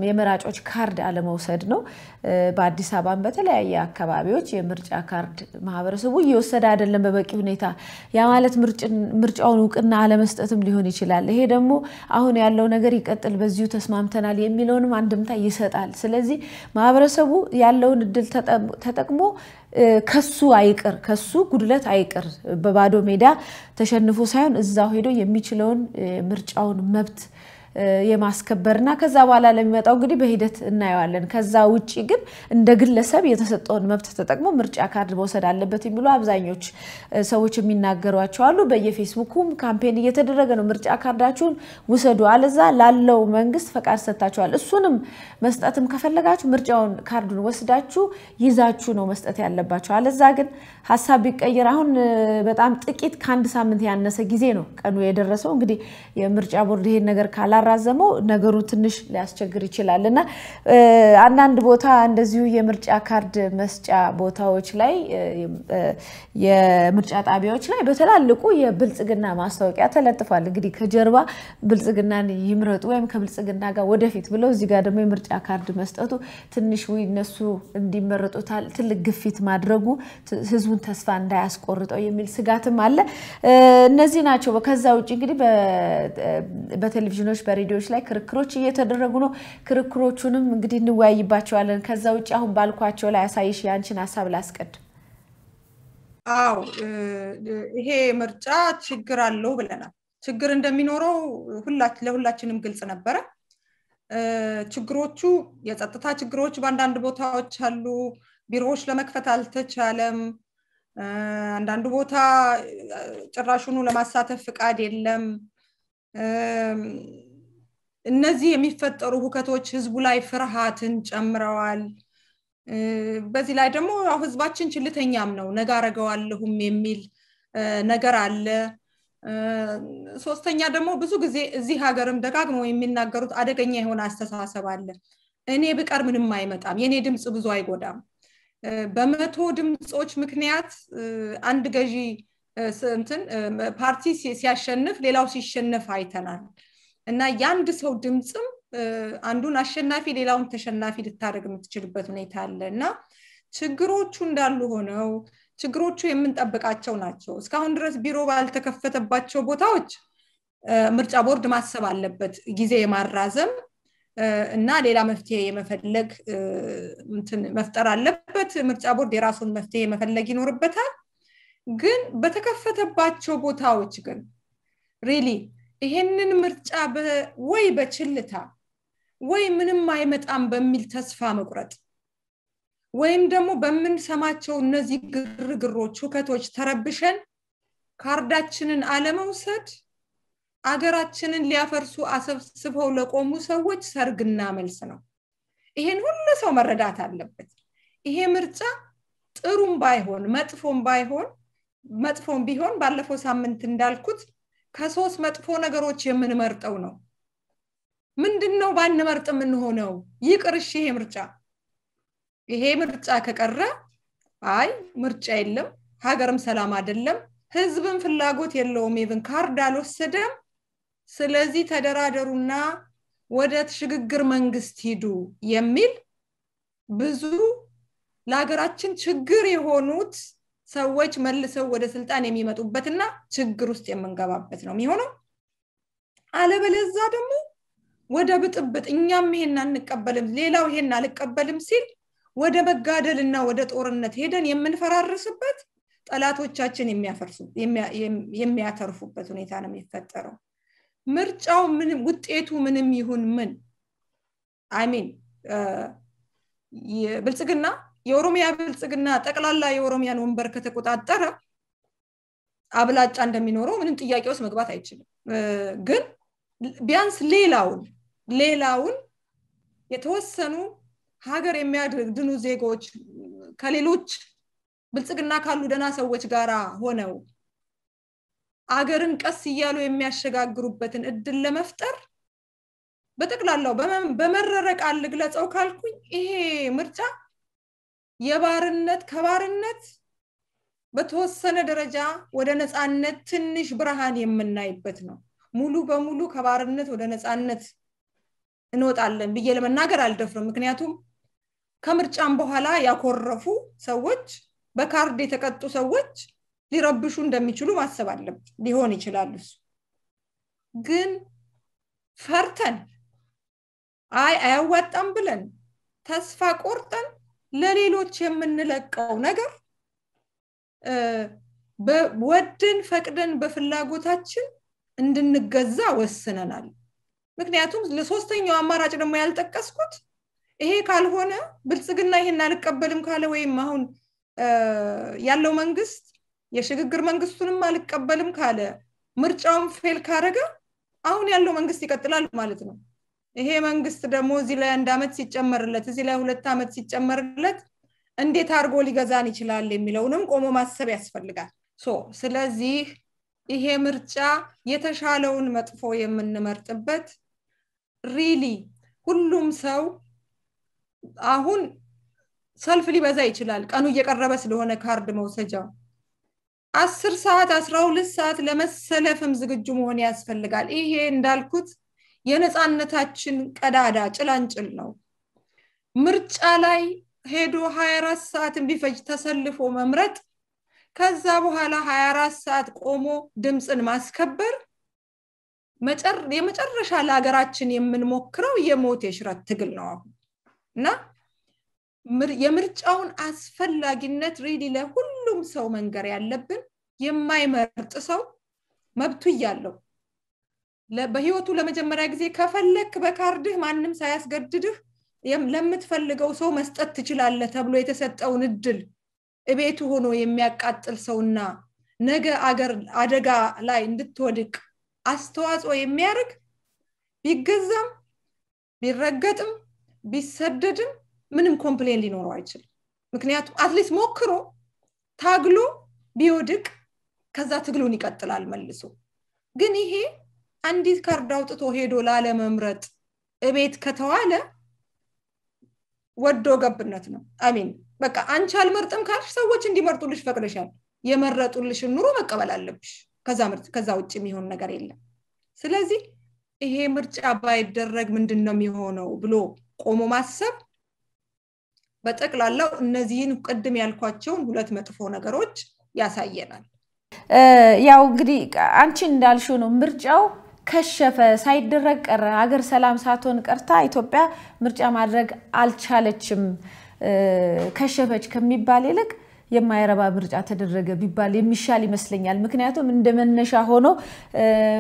የመራጮች ካርድ አለመውሰድ ነው። በአዲስ አበባም በተለያየ አካባቢዎች የምርጫ ካርድ ማህበረሰቡ እየወሰደ አይደለም በበቂ ሁኔታ። ያ ማለት ምርጫውን እውቅና አለመስጠትም ሊሆን ይችላል። ይሄ ደግሞ አሁን ያለው ነገር ይቀጥል፣ በዚሁ ተስማምተናል የሚለውንም አንድምታ ይሰጣል። ስለዚህ ማህበረሰቡ ያለውን እድል ተጠቅሞ ከሱ አይቅር ከሱ ጉድለት አይቅር። በባዶ ሜዳ ተሸንፎ ሳይሆን እዛው ሄዶ የሚችለውን ምርጫውን መብት የማስከበርና ከዛ በኋላ ለሚመጣው እንግዲህ በሂደት እናየዋለን። ከዛ ውጭ ግን እንደ ግለሰብ የተሰጠውን መብት ተጠቅሞ ምርጫ ካርድ መውሰድ አለበት የሚሉ አብዛኞች ሰዎች የሚናገሯቸው አሉ። በየፌስቡኩም ካምፔን እየተደረገ ነው። ምርጫ ካርዳችሁን ውሰዱ፣ አለዛ ላለው መንግስት ፈቃድ ሰጥታችኋል። እሱንም መስጠትም ከፈለጋችሁ ምርጫውን ካርዱን ወስዳችሁ ይዛችሁ ነው መስጠት ያለባቸው። አለዛ ግን ሀሳብ ቢቀየር አሁን በጣም ጥቂት ከአንድ ሳምንት ያነሰ ጊዜ ነው ቀኑ የደረሰው። እንግዲህ የምርጫ ቦርድ ይሄን ነገር ካላራዘመው ነገሩ ትንሽ ሊያስቸግር ይችላል እና አንዳንድ ቦታ እንደዚሁ የምርጫ ካርድ መስጫ ቦታዎች ላይ የምርጫ ጣቢያዎች ላይ በትላልቁ የብልጽግና ማስታወቂያ ተለጥፏል። እንግዲህ ከጀርባ ብልጽግናን ይምረጡ ወይም ከብልጽግና ጋር ወደፊት ብለው እዚህ ጋር ደግሞ የምርጫ ካርድ መስጠቱ ትንሽ እነሱ እንዲመረጡ ትልቅ ግፊት ማድረጉ ህዝቡን ተስፋ እንዳያስቆርጠው የሚል ስጋትም አለ። እነዚህ ናቸው። ከዛ ውጭ እንግዲህ በቴሌቪዥኖች በሬዲዮዎች ላይ ክርክሮች እየተደረጉ ነው። ክርክሮቹንም እንግዲህ እንወያይባቸዋለን። ከዛ ውጭ አሁን ባልኳቸው ላይ አሳይሽ የአንችን ሀሳብ ላስቀድም። አዎ ይሄ ምርጫ ችግር አለው ብለናል። ችግር እንደሚኖረው ለሁላችንም ግልጽ ነበረ። ችግሮቹ የጸጥታ ችግሮች በአንዳንድ ቦታዎች አሉ። ቢሮዎች ለመክፈት አልተቻለም። አንዳንዱ ቦታ ጭራሹኑ ለማሳተፍ ፍቃድ የለም። እነዚህ የሚፈጠሩ ሁከቶች ህዝቡ ላይ ፍርሃትን ጨምረዋል። በዚህ ላይ ደግሞ ያው ህዝባችን ችልተኛም ነው፣ ነገ አረገዋለሁም የሚል ነገር አለ። ሶስተኛ ደግሞ ብዙ ጊዜ እዚህ ሀገርም ደጋግመው የሚናገሩት አደገኛ የሆነ አስተሳሰብ አለ። እኔ ብቀር ምንም አይመጣም፣ የእኔ ድምፅ ብዙ አይጎዳም። በመቶ ድምፆች ምክንያት አንድ ገዢ ፓርቲ ሲያሸንፍ ሌላው ሲሸነፍ አይተናል እና የአንድ ሰው ድምፅም አንዱን አሸናፊ ሌላውን ተሸናፊ ልታደርግ የምትችልበት ሁኔታ አለ እና ችግሮቹ እንዳሉ ሆነው ችግሮቹ የምንጠብቃቸው ናቸው። እስካሁን ድረስ ቢሮ ባልተከፈተባቸው ቦታዎች ምርጫ ቦርድ ማሰብ አለበት ጊዜ የማራዘም እና ሌላ መፍትሄ የመፈለግ መፍጠር አለበት። ምርጫ ቦርድ የራሱን መፍትሄ መፈለግ ይኖርበታል። ግን በተከፈተባቸው ቦታዎች ግን ሪሊ ይሄንን ምርጫ ወይ በችልታ ወይ ምንም አይመጣም በሚል ተስፋ መቁረጥ ወይም ደግሞ በምንሰማቸው እነዚህ ግርግሮች፣ ሁከቶች ተረብሸን ካርዳችንን አለመውሰድ አገራችንን ሊያፈርሱ አሰብስበው ለቆሙ ሰዎች ሰርግና መልስ ነው። ይሄን ሁሉ ሰው መረዳት አለበት። ይሄ ምርጫ ጥሩም ባይሆን መጥፎም ባይሆን መጥፎም ቢሆን ባለፈው ሳምንት እንዳልኩት ከሶስት መጥፎ ነገሮች የምንመርጠው ነው። ምንድን ነው ባንመርጥ የምንሆነው? ይቅር እሺ፣ ይሄ ምርጫ ይሄ ምርጫ ከቀረ አይ ምርጫ የለም፣ ሀገርም ሰላም አይደለም፣ ህዝብን ፍላጎት የለውም፣ even ካርድ አልወሰደም። ስለዚህ ተደራደሩና ወደ ሽግግር መንግስት ሂዱ የሚል ብዙ ለሀገራችን ችግር የሆኑት ሰዎች መልሰው ወደ ስልጣን የሚመጡበትና ችግር ውስጥ የምንገባበት ነው የሚሆነው። አለበለዛ ደግሞ ወደ ብጥብጥ እኛም ይሄን አንቀበልም፣ ሌላው ይሄን አልቀበልም ሲል ወደ መጋደል እና ወደ ጦርነት ሄደን የምንፈራርስበት ጠላቶቻችን የሚያተርፉበት ሁኔታ ነው የሚፈጠረው። ምርጫው ምንም ውጤቱ ምንም ይሁን ምን አይሚን ብልጽግና የኦሮሚያ ብልጽግና ጠቅላላ የኦሮሚያን ወንበር ከተቆጣጠረ አብላጫ እንደሚኖረው ምንም ጥያቄ ውስጥ መግባት አይችልም። ግን ቢያንስ ሌላውን ሌላውን የተወሰኑ ሀገር የሚያድኑ ዜጎች ከሌሎች ብልጽግና ካሉ ደና ሰዎች ጋር ሆነው አገርን ቀስ እያሉ የሚያሸጋግሩበትን እድል ለመፍጠር በጠቅላላው በመረረ ቃል ልግለጸው ካልኩኝ ይሄ ምርጫ የባርነት ከባርነት በተወሰነ ደረጃ ወደ ነፃነት ትንሽ ብርሃን የምናይበት ነው። ሙሉ በሙሉ ከባርነት ወደ ነፃነት እንወጣለን ብዬ ለመናገር አልደፍርም። ምክንያቱም ከምርጫም በኋላ ያኮረፉ ሰዎች፣ በካርድ የተቀጡ ሰዎች ሊረብሹ እንደሚችሉ ማሰብ አለብን። ሊሆን ይችላል እሱ ግን ፈርተን አይ አያዋጣም ብለን ተስፋ ቆርጠን ለሌሎች የምንለቀው ነገር ወደን ፈቅደን በፍላጎታችን እንድንገዛ ወስነናል። ምክንያቱም ለሶስተኛው አማራጭ ደግሞ ያልጠቀስኩት ይሄ ካልሆነ ብልጽግና ይሄን አልቀበልም ካለ ወይም አሁን ያለው መንግስት የሽግግር መንግስቱንም አልቀበልም ካለ ምርጫውን fail ካረገ አሁን ያለው መንግስት ይቀጥላል ማለት ነው። ይሄ መንግስት ደግሞ እዚህ ላይ አንድ ዓመት ሲጨመርለት እዚህ ላይ ሁለት ዓመት ሲጨመርለት እንዴት አድርጎ ሊገዛን ይችላል የሚለውንም ቆሞ ማሰብ ያስፈልጋል። ስለዚህ ይሄ ምርጫ የተሻለውን መጥፎ የምንመርጥበት really ሁሉም ሰው አሁን ሰልፍ ሊበዛ ይችላል። ቀኑ እየቀረበ ስለሆነ ካርድ መውሰጃው አስር ሰዓት አስራ ሁለት ሰዓት ለመሰለፍም ዝግጁ መሆን ያስፈልጋል። ይሄ እንዳልኩት የነፃነታችን ቀዳዳ ጭላንጭል ነው። ምርጫ ላይ ሄዶ ሀያ አራት ሰዓትን ቢፈጅ ተሰልፎ መምረጥ ከዛ በኋላ ሀያ አራት ሰዓት ቆሞ ድምፅን ማስከበር የመጨረሻ ለሀገራችን የምንሞክረው የሞት የሽረት ትግል ነው አሁን እና የምርጫውን አስፈላጊነት ሪሊ ለሁሉም ሰው መንገር ያለብን የማይመርጥ ሰው መብቱ እያለው በህይወቱ ለመጀመሪያ ጊዜ ከፈለክ በካርድህ ማንም ሳያስገድድህ ለምትፈልገው ሰው መስጠት ትችላለህ ተብሎ የተሰጠውን እድል እቤቱ ሆኖ የሚያቃጥል ሰውና ነገ አገር አደጋ ላይ እንድትወድቅ አስተዋጽኦ የሚያደርግ ቢገዛም ቢረገጥም ቢሰደድም ምንም complain ሊኖረው አይችልም። ምክንያቱም at least ሞክሮ ታግሎ ቢወድቅ ከዛ ትግሉን ይቀጥላል መልሶ። ግን ይሄ አንዲት ካርድ አውጥቶ ሄዶ ላለመምረጥ እቤት ከተዋለ ወዶ ገብነት ነው። I mean በቃ አንቺ አልመርጥም ካልሽ ሰዎች እንዲመርጡልሽ ፈቅደሻል። የመረጡልሽን ኑሮ መቀበል አለብሽ። ከዛ ውጭ የሚሆን ነገር የለም። ስለዚህ ይሄ ምርጫ ባይደረግ ምንድን ነው የሚሆነው ብሎ ቆሞ ማሰብ በጠቅላላው እነዚህን ቅድም ያልኳቸውን ሁለት መጥፎ ነገሮች ያሳየናል። ያው እንግዲህ አንቺ እንዳልሽው ነው ምርጫው ከሸፈ ሳይደረግ ቀረ። ሀገር ሰላም ሳትሆን ቀርታ ኢትዮጵያ ምርጫ ማድረግ አልቻለችም፣ ከሸፈች ከሚባል ይልቅ የማይረባ ምርጫ ተደረገ ቢባል የሚሻል ይመስለኛል። ምክንያቱም እንደ መነሻ ሆኖ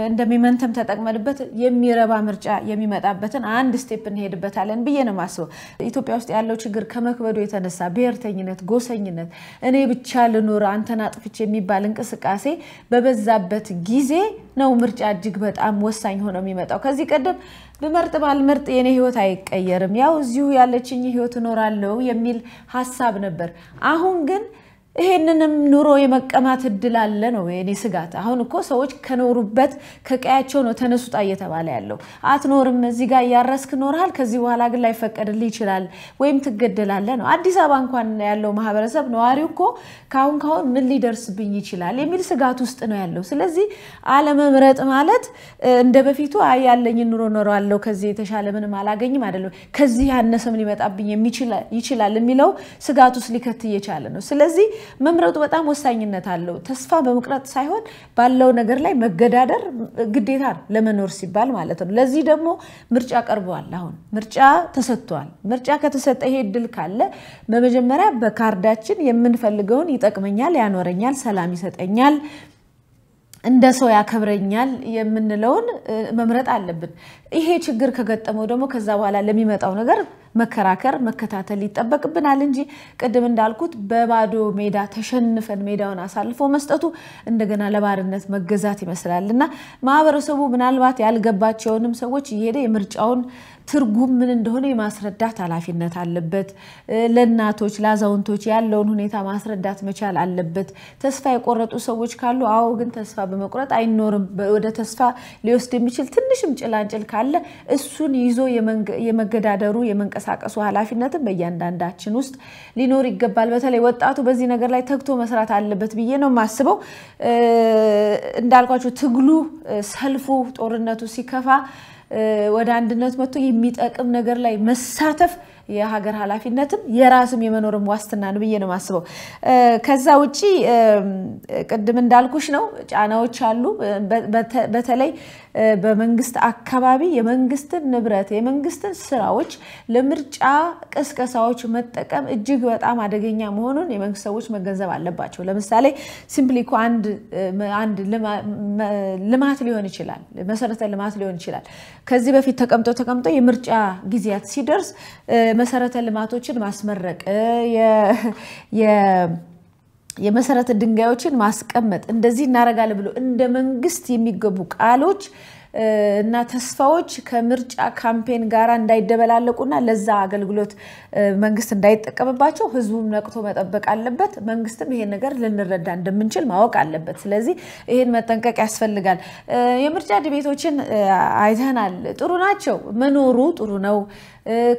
እንደ ሞመንተም ተጠቅመንበት የሚረባ ምርጫ የሚመጣበትን አንድ step እንሄድበታለን ብዬ ነው የማስበው። ኢትዮጵያ ውስጥ ያለው ችግር ከመክበዱ የተነሳ ብሔርተኝነት፣ ጎሰኝነት፣ እኔ ብቻ ልኑር አንተን አጥፍቼ የሚባል እንቅስቃሴ በበዛበት ጊዜ ነው ምርጫ እጅግ በጣም ወሳኝ ሆኖ የሚመጣው። ከዚህ ቀደም ብመርጥ ባልመርጥ የኔ ህይወት አይቀየርም፣ ያው እዚሁ ያለችኝ ህይወት እኖራለሁ የሚል ሀሳብ ነበር። አሁን ግን ይሄንንም ኑሮ የመቀማት እድል አለ ነው የኔ ስጋት። አሁን እኮ ሰዎች ከኖሩበት ከቀያቸው ነው ተነሱጣ እየተባለ ያለው። አትኖርም፣ እዚህ ጋር እያረስክ ኖርሃል፣ ከዚህ በኋላ ግን ላይፈቀድልህ ይችላል ወይም ትገደላለህ ነው። አዲስ አበባ እንኳን ያለው ማህበረሰብ ነዋሪው እኮ ካሁን ካሁን ምን ሊደርስብኝ ይችላል የሚል ስጋት ውስጥ ነው ያለው። ስለዚህ አለመምረጥ ማለት እንደ በፊቱ አይ ያለኝን ኑሮ ኖረዋለሁ፣ ከዚህ የተሻለ ምንም አላገኝም አይደለም፣ ከዚህ ያነሰም ሊመጣብኝ ይችላል የሚለው ስጋት ውስጥ ሊከት እየቻለ ነው። ስለዚህ መምረጡ በጣም ወሳኝነት አለው። ተስፋ በመቁረጥ ሳይሆን ባለው ነገር ላይ መገዳደር ግዴታ ነው ለመኖር ሲባል ማለት ነው። ለዚህ ደግሞ ምርጫ ቀርበዋል። አሁን ምርጫ ተሰጥቷል። ምርጫ ከተሰጠ ይሄ እድል ካለ በመጀመሪያ በካርዳችን የምንፈልገውን ይጠቅመኛል፣ ያኖረኛል፣ ሰላም ይሰጠኛል እንደ ሰው ያከብረኛል የምንለውን መምረጥ አለብን። ይሄ ችግር ከገጠመው ደግሞ ከዛ በኋላ ለሚመጣው ነገር መከራከር፣ መከታተል ይጠበቅብናል እንጂ ቅድም እንዳልኩት በባዶ ሜዳ ተሸንፈን ሜዳውን አሳልፎ መስጠቱ እንደገና ለባርነት መገዛት ይመስላል እና ማህበረሰቡ ምናልባት ያልገባቸውንም ሰዎች እየሄደ የምርጫውን ትርጉም ምን እንደሆነ የማስረዳት ኃላፊነት አለበት። ለእናቶች ለአዛውንቶች ያለውን ሁኔታ ማስረዳት መቻል አለበት። ተስፋ የቆረጡ ሰዎች ካሉ አዎ፣ ግን ተስፋ በመቁረጥ አይኖርም። ወደ ተስፋ ሊወስድ የሚችል ትንሽም ጭላንጭል ካለ እሱን ይዞ የመገዳደሩ የመንቀሳቀሱ ኃላፊነትን በእያንዳንዳችን ውስጥ ሊኖር ይገባል። በተለይ ወጣቱ በዚህ ነገር ላይ ተግቶ መስራት አለበት ብዬ ነው የማስበው። እንዳልኳቸው ትግሉ፣ ሰልፉ፣ ጦርነቱ ሲከፋ ወደ አንድነት መጥቶ የሚጠቅም ነገር ላይ መሳተፍ የሀገር ኃላፊነትም የራስም የመኖርም ዋስትና ነው ብዬ ነው የማስበው። ከዛ ውጭ ቅድም እንዳልኩሽ ነው ጫናዎች አሉ። በተለይ በመንግስት አካባቢ የመንግስትን ንብረት የመንግስትን ስራዎች ለምርጫ ቅስቀሳዎች መጠቀም እጅግ በጣም አደገኛ መሆኑን የመንግስት ሰዎች መገንዘብ አለባቸው። ለምሳሌ ሲምፕሊ እኮ አንድ ልማት ሊሆን ይችላል፣ መሰረተ ልማት ሊሆን ይችላል። ከዚህ በፊት ተቀምጦ ተቀምጦ የምርጫ ጊዜያት ሲደርስ መሰረተ ልማቶችን ማስመረቅ የመሰረተ ድንጋዮችን ማስቀመጥ እንደዚህ እናደርጋለን ብሎ እንደ መንግስት የሚገቡ ቃሎች እና ተስፋዎች ከምርጫ ካምፔን ጋር እንዳይደበላለቁና ለዛ አገልግሎት መንግስት እንዳይጠቀምባቸው ህዝቡም ነቅቶ መጠበቅ አለበት። መንግስትም ይሄን ነገር ልንረዳ እንደምንችል ማወቅ አለበት። ስለዚህ ይሄን መጠንቀቅ ያስፈልጋል። የምርጫ ዲቤቶችን አይተናል። ጥሩ ናቸው። መኖሩ ጥሩ ነው።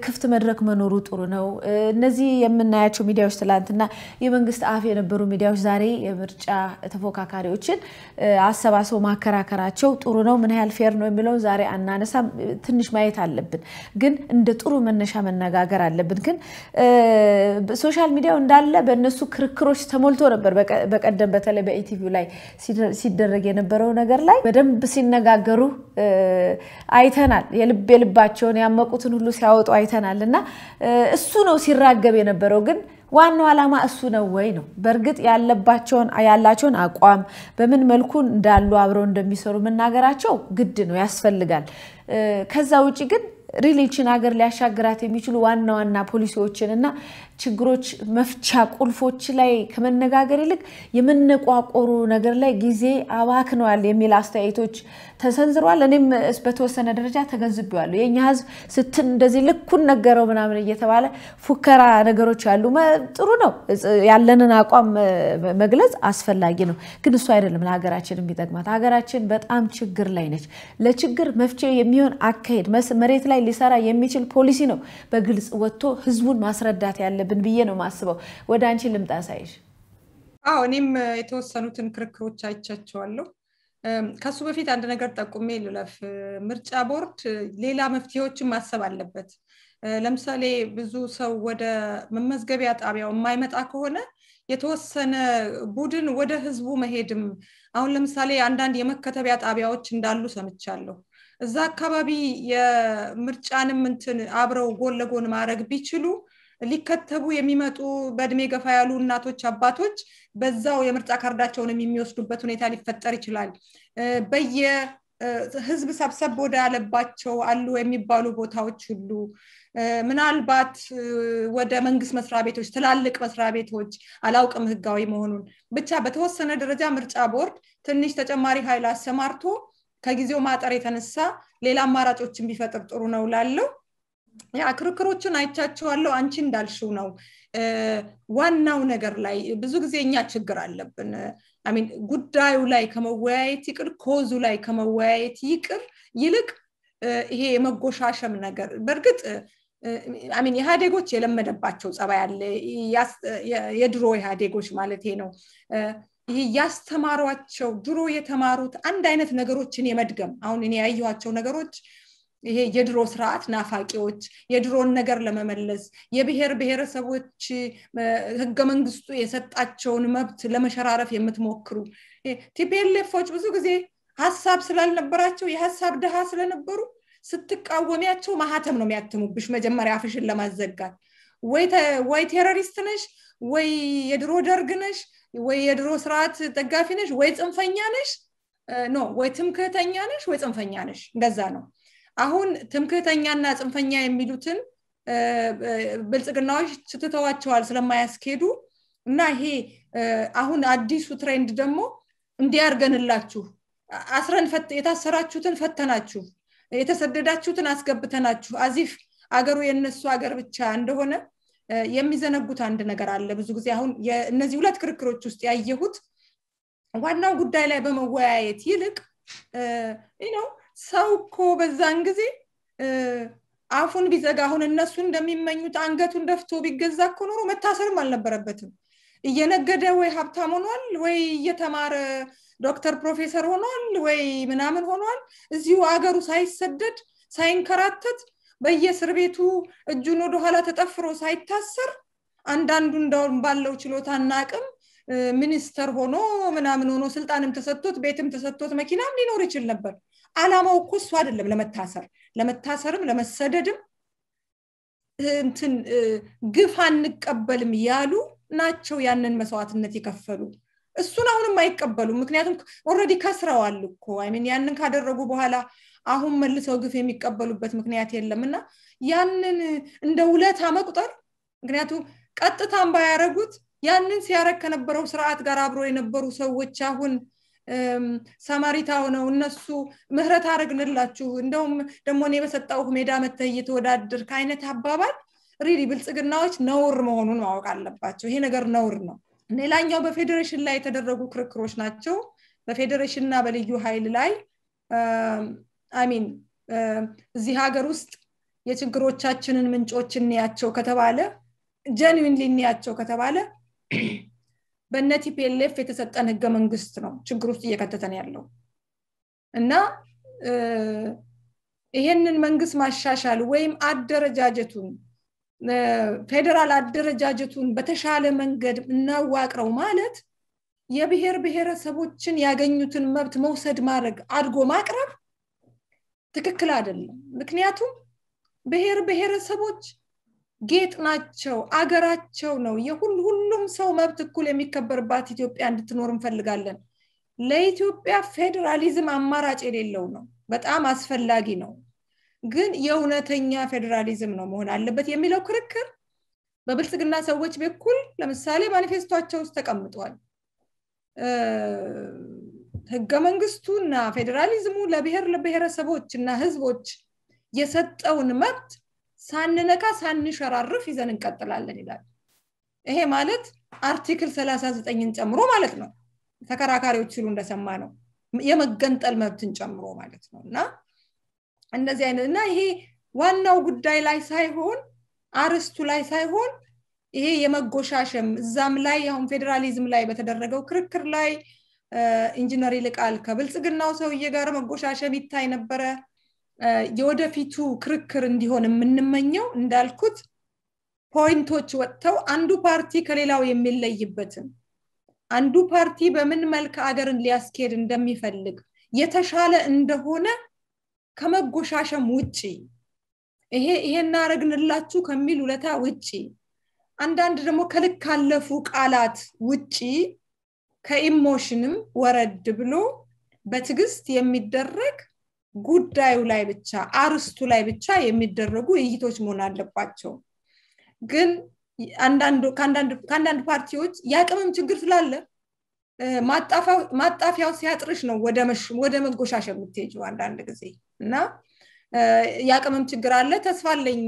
ክፍት መድረክ መኖሩ ጥሩ ነው። እነዚህ የምናያቸው ሚዲያዎች ትላንትና የመንግስት አፍ የነበሩ ሚዲያዎች ዛሬ የምርጫ ተፎካካሪዎችን አሰባስበው ማከራከራቸው ጥሩ ነው። ምን ያህል fair ነው የሚለውን ዛሬ አናነሳም። ትንሽ ማየት አለብን፣ ግን እንደ ጥሩ መነሻ መነጋገር አለብን። ግን social ሚዲያው እንዳለ በእነሱ ክርክሮች ተሞልቶ ነበር። በቀደም በተለይ በኢቲቪው ላይ ሲደረግ የነበረው ነገር ላይ በደንብ ሲነጋገሩ አይተናል። የልብ የልባቸውን ያመቁትን ሁሉ ሲያወጡ አይተናል። እና እሱ ነው ሲራገብ የነበረው ግን ዋናው ዓላማ እሱ ነው ወይ ነው። በእርግጥ ያለባቸውን ያላቸውን አቋም በምን መልኩ እንዳሉ አብረው እንደሚሰሩ መናገራቸው ግድ ነው ያስፈልጋል። ከዛ ውጭ ግን ሪሊችን ሀገር ሊያሻግራት የሚችሉ ዋና ዋና ፖሊሲዎችን እና ችግሮች መፍቻ ቁልፎች ላይ ከመነጋገር ይልቅ የመነቋቆሩ ነገር ላይ ጊዜ አባክነዋል የሚል አስተያየቶች ተሰንዝረዋል። እኔም በተወሰነ ደረጃ ተገንዝቤዋለሁ። የእኛ ሕዝብ ስትን እንደዚህ ልኩን ነገረው ምናምን እየተባለ ፉከራ ነገሮች አሉ። ጥሩ ነው፣ ያለንን አቋም መግለጽ አስፈላጊ ነው። ግን እሱ አይደለም ለሀገራችን የሚጠቅማት። ሀገራችን በጣም ችግር ላይ ነች። ለችግር መፍትሄ የሚሆን አካሄድ መሬት ላይ ሊሰራ የሚችል ፖሊሲ ነው በግልጽ ወጥቶ ህዝቡን ማስረዳት ያለብን ብዬ ነው ማስበው። ወደ አንቺ ልምጣ ሳይሽ። አዎ እኔም የተወሰኑትን ክርክሮች አይቻቸዋለሁ። ከሱ በፊት አንድ ነገር ጠቁሜ ልለፍ። ምርጫ ቦርድ ሌላ መፍትሄዎችን ማሰብ አለበት። ለምሳሌ ብዙ ሰው ወደ መመዝገቢያ ጣቢያው የማይመጣ ከሆነ የተወሰነ ቡድን ወደ ህዝቡ መሄድም አሁን ለምሳሌ አንዳንድ የመከተቢያ ጣቢያዎች እንዳሉ ሰምቻለሁ። እዛ አካባቢ የምርጫንም እንትን አብረው ጎን ለጎን ማድረግ ቢችሉ ሊከተቡ የሚመጡ በእድሜ ገፋ ያሉ እናቶች፣ አባቶች በዛው የምርጫ ካርዳቸውንም የሚወስዱበት ሁኔታ ሊፈጠር ይችላል። በየህዝብ ሰብሰብ ወደ ያለባቸው አሉ የሚባሉ ቦታዎች ሁሉ ምናልባት ወደ መንግስት መስሪያ ቤቶች፣ ትላልቅ መስሪያ ቤቶች አላውቅም ህጋዊ መሆኑን ብቻ በተወሰነ ደረጃ ምርጫ ቦርድ ትንሽ ተጨማሪ ኃይል አሰማርቶ ከጊዜው ማጠር የተነሳ ሌላ አማራጮችን ቢፈጥር ጥሩ ነው ላለው ያ ክርክሮችን አይቻቸዋለሁ። አንቺ እንዳልሽው ነው ዋናው ነገር ላይ ብዙ ጊዜ እኛ ችግር አለብን። አሚን ጉዳዩ ላይ ከመወያየት ይቅር ኮዙ ላይ ከመወያየት ይቅር ይልቅ ይሄ የመጎሻሸም ነገር በእርግጥ አሚን ኢህአዴጎች የለመደባቸው ጸባይ አለ። የድሮ ኢህአዴጎች ማለት ነው። ይሄ ያስተማሯቸው ድሮ የተማሩት አንድ አይነት ነገሮችን የመድገም አሁን እኔ ያየኋቸው ነገሮች ይሄ የድሮ ስርዓት ናፋቂዎች የድሮን ነገር ለመመለስ የብሔር ብሔረሰቦች ህገ መንግስቱ የሰጣቸውን መብት ለመሸራረፍ የምትሞክሩ። ቲፒኤልኤፎች ብዙ ጊዜ ሀሳብ ስላልነበራቸው የሀሳብ ድሃ ስለነበሩ ስትቃወሚያቸው ማህተም ነው የሚያትሙብሽ መጀመሪያ አፍሽን ለማዘጋት። ወይ ቴሮሪስት ነሽ ወይ የድሮ ደርግ ነሽ ወይ የድሮ ስርዓት ደጋፊ ነሽ ወይ ጽንፈኛ ነሽ ኖ ወይ ትምክህተኛ ነሽ ወይ ጽንፈኛ ነሽ። እንደዛ ነው አሁን ትምክህተኛና ጽንፈኛ የሚሉትን ብልጽግናዎች ስትተዋቸዋል ስለማያስኬዱ እና ይሄ አሁን አዲሱ ትሬንድ ደግሞ እንዲያርገንላችሁ አስረን የታሰራችሁትን ፈተናችሁ የተሰደዳችሁትን አስገብተናችሁ አዚፍ አገሩ የነሱ አገር ብቻ እንደሆነ የሚዘነጉት አንድ ነገር አለ ብዙ ጊዜ። አሁን እነዚህ ሁለት ክርክሮች ውስጥ ያየሁት ዋናው ጉዳይ ላይ በመወያየት ይልቅ ነው ሰው እኮ በዛን ጊዜ አፉን ቢዘጋ አሁን እነሱ እንደሚመኙት አንገቱን ደፍቶ ቢገዛ እኮ ኖሮ መታሰርም አልነበረበትም። እየነገደ ወይ ሀብታም ሆኗል ወይ እየተማረ ዶክተር ፕሮፌሰር ሆኗል ወይ ምናምን ሆኗል። እዚሁ አገሩ ሳይሰደድ ሳይንከራተት በየእስር ቤቱ እጁን ወደኋላ ተጠፍሮ ሳይታሰር አንዳንዱ እንደውም ባለው ችሎታና አቅም ሚኒስተር ሆኖ ምናምን ሆኖ ስልጣንም ተሰጥቶት ቤትም ተሰጥቶት መኪናም ሊኖር ይችል ነበር አላማው እኮ እሱ አይደለም ለመታሰር ለመታሰርም ለመሰደድም እንትን ግፍ አንቀበልም ያሉ ናቸው ያንን መስዋዕትነት የከፈሉ። እሱን አሁንም አይቀበሉም። ምክንያቱም already ከስረዋል እኮ። I mean ያንን ካደረጉ በኋላ አሁን መልሰው ግፍ የሚቀበሉበት ምክንያት የለም። እና ያንን እንደ ውለታ መቁጠር ምክንያቱም ቀጥታም ባያረጉት ያንን ሲያረግ ከነበረው ስርዓት ጋር አብሮ የነበሩ ሰዎች አሁን ሰማሪታ ሆነው እነሱ ምህረት አረግንላችሁ እንደውም ደግሞ እኔ በሰጠው ሜዳ መተህ እየተወዳደርክ አይነት አባባል really ብልጽግናዎች ነውር መሆኑን ማወቅ አለባቸው። ይሄ ነገር ነውር ነው። ሌላኛው በፌዴሬሽን ላይ የተደረጉ ክርክሮች ናቸው። በፌዴሬሽን እና በልዩ ኃይል ላይ I mean እዚህ ሀገር ውስጥ የችግሮቻችንን ምንጮች እንያቸው ከተባለ genuinely እንያቸው ከተባለ በነ ቲፒኤልኤፍ የተሰጠን ህገ መንግስት ነው ችግር ውስጥ እየከተተን ያለው። እና ይሄንን መንግስት ማሻሻል ወይም አደረጃጀቱን ፌዴራል አደረጃጀቱን በተሻለ መንገድ እናዋቅረው ማለት የብሔር ብሔረሰቦችን ያገኙትን መብት መውሰድ ማድረግ አድጎ ማቅረብ ትክክል አይደለም። ምክንያቱም ብሔር ብሔረሰቦች ጌጥ ናቸው አገራቸው ነው። ሁሉም ሰው መብት እኩል የሚከበርባት ኢትዮጵያ እንድትኖር እንፈልጋለን። ለኢትዮጵያ ፌዴራሊዝም አማራጭ የሌለው ነው። በጣም አስፈላጊ ነው። ግን የእውነተኛ ፌዴራሊዝም ነው መሆን አለበት የሚለው ክርክር በብልጽግና ሰዎች በኩል ለምሳሌ ማኒፌስቷቸው ውስጥ ተቀምጧል። ህገ መንግስቱ እና ፌዴራሊዝሙ ለብሔር ለብሔረሰቦች እና ህዝቦች የሰጠውን መብት ሳንነካ ሳንሸራርፍ ይዘን እንቀጥላለን ይላል። ይሄ ማለት አርቲክል 39ን ጨምሮ ማለት ነው። ተከራካሪዎች ሲሉ እንደሰማ ነው የመገንጠል መብትን ጨምሮ ማለት ነው። እና እንደዚህ አይነት እና ይሄ ዋናው ጉዳይ ላይ ሳይሆን አርስቱ ላይ ሳይሆን ይሄ የመጎሻሸም እዛም ላይ አሁን ፌዴራሊዝም ላይ በተደረገው ክርክር ላይ ኢንጂነር ይልቃል ከብልጽግናው ሰውዬ ጋር መጎሻሸም ይታይ ነበረ የወደፊቱ ክርክር እንዲሆን የምንመኘው እንዳልኩት ፖይንቶች ወጥተው አንዱ ፓርቲ ከሌላው የሚለይበትን አንዱ ፓርቲ በምን መልክ አገርን ሊያስኬድ እንደሚፈልግ የተሻለ እንደሆነ ከመጎሻሸም ውጪ ይሄ ይሄ እናረግንላችሁ ከሚል ውለታ ውጪ አንዳንድ ደግሞ ከልክ ካለፉ ቃላት ውጪ ከኢሞሽንም ወረድ ብሎ በትዕግስት የሚደረግ ጉዳዩ ላይ ብቻ አርስቱ ላይ ብቻ የሚደረጉ ውይይቶች መሆን አለባቸው። ግን ከአንዳንድ ፓርቲዎች የአቅምም ችግር ስላለ ማጣፊያው ሲያጥርሽ ነው ወደ መጎሻሽ የምትሄጂው አንዳንድ ጊዜ። እና የአቅምም ችግር አለ። ተስፋ አለኝ።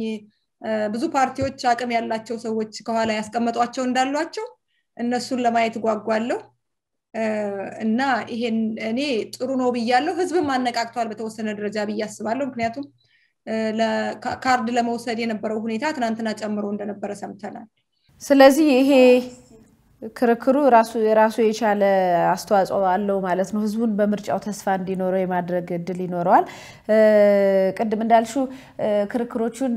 ብዙ ፓርቲዎች አቅም ያላቸው ሰዎች ከኋላ ያስቀመጧቸው እንዳሏቸው እነሱን ለማየት ጓጓለሁ እና ይሄን እኔ ጥሩ ነው ብያለሁ። ህዝብም አነቃቅቷል በተወሰነ ደረጃ ብዬ አስባለሁ። ምክንያቱም ካርድ ለመውሰድ የነበረው ሁኔታ ትናንትና ጨምሮ እንደነበረ ሰምተናል። ስለዚህ ይሄ ክርክሩ የራሱ የቻለ አስተዋጽኦ አለው ማለት ነው። ህዝቡን በምርጫው ተስፋ እንዲኖረው የማድረግ እድል ይኖረዋል። ቅድም እንዳልሽው ክርክሮቹን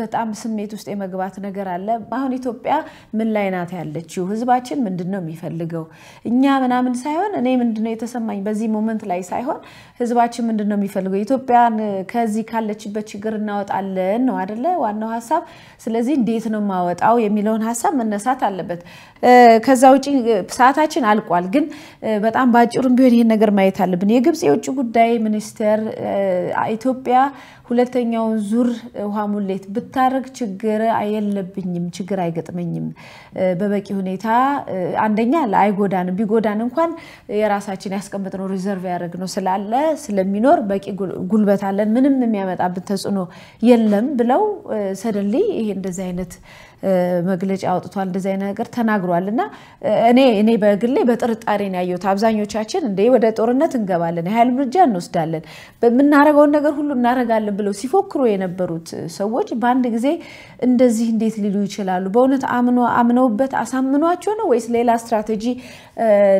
በጣም ስሜት ውስጥ የመግባት ነገር አለ። አሁን ኢትዮጵያ ምን ላይ ናት ያለችው? ህዝባችን ምንድን ነው የሚፈልገው? እኛ ምናምን ሳይሆን እኔ ምንድነው የተሰማኝ በዚህ moment ላይ ሳይሆን ህዝባችን ምንድን ነው የሚፈልገው? ኢትዮጵያን ከዚህ ካለችበት ችግር እናወጣለን ነው አደለ ዋናው ሀሳብ? ስለዚህ እንዴት ነው ማወጣው የሚለውን ሀሳብ መነሳት አለበት ከዛ ውጭ ሰዓታችን አልቋል። ግን በጣም በአጭሩም ቢሆን ይህን ነገር ማየት አለብን። የግብፅ የውጭ ጉዳይ ሚኒስቴር ኢትዮጵያ ሁለተኛውን ዙር ውሃ ሙሌት ብታደርግ ችግር የለብኝም ችግር አይገጥመኝም በበቂ ሁኔታ አንደኛ አይጎዳንም ቢጎዳን እንኳን የራሳችን ያስቀመጥነው reserve ያደረግነው ስላለ ስለሚኖር በቂ ጉልበት አለን። ምንም የሚያመጣብን ተጽዕኖ የለም ብለው suddenly ይሄ እንደዚህ አይነት መግለጫ አውጥቷል እንደዚህ አይነት ነገር ተናግሯል። እና እኔ እኔ በግሌ በጥርጣሬ ነው ያየሁት። አብዛኞቻችን እንደ ወደ ጦርነት እንገባለን የሀይል እርምጃ እንወስዳለን የምናረገውን ነገር ሁሉ እናረጋለን ብለው ሲፎክሩ የነበሩት ሰዎች በአንድ ጊዜ እንደዚህ እንዴት ሊሉ ይችላሉ? በእውነት አምነውበት አሳምኗቸው ነው ወይስ ሌላ ስትራቴጂ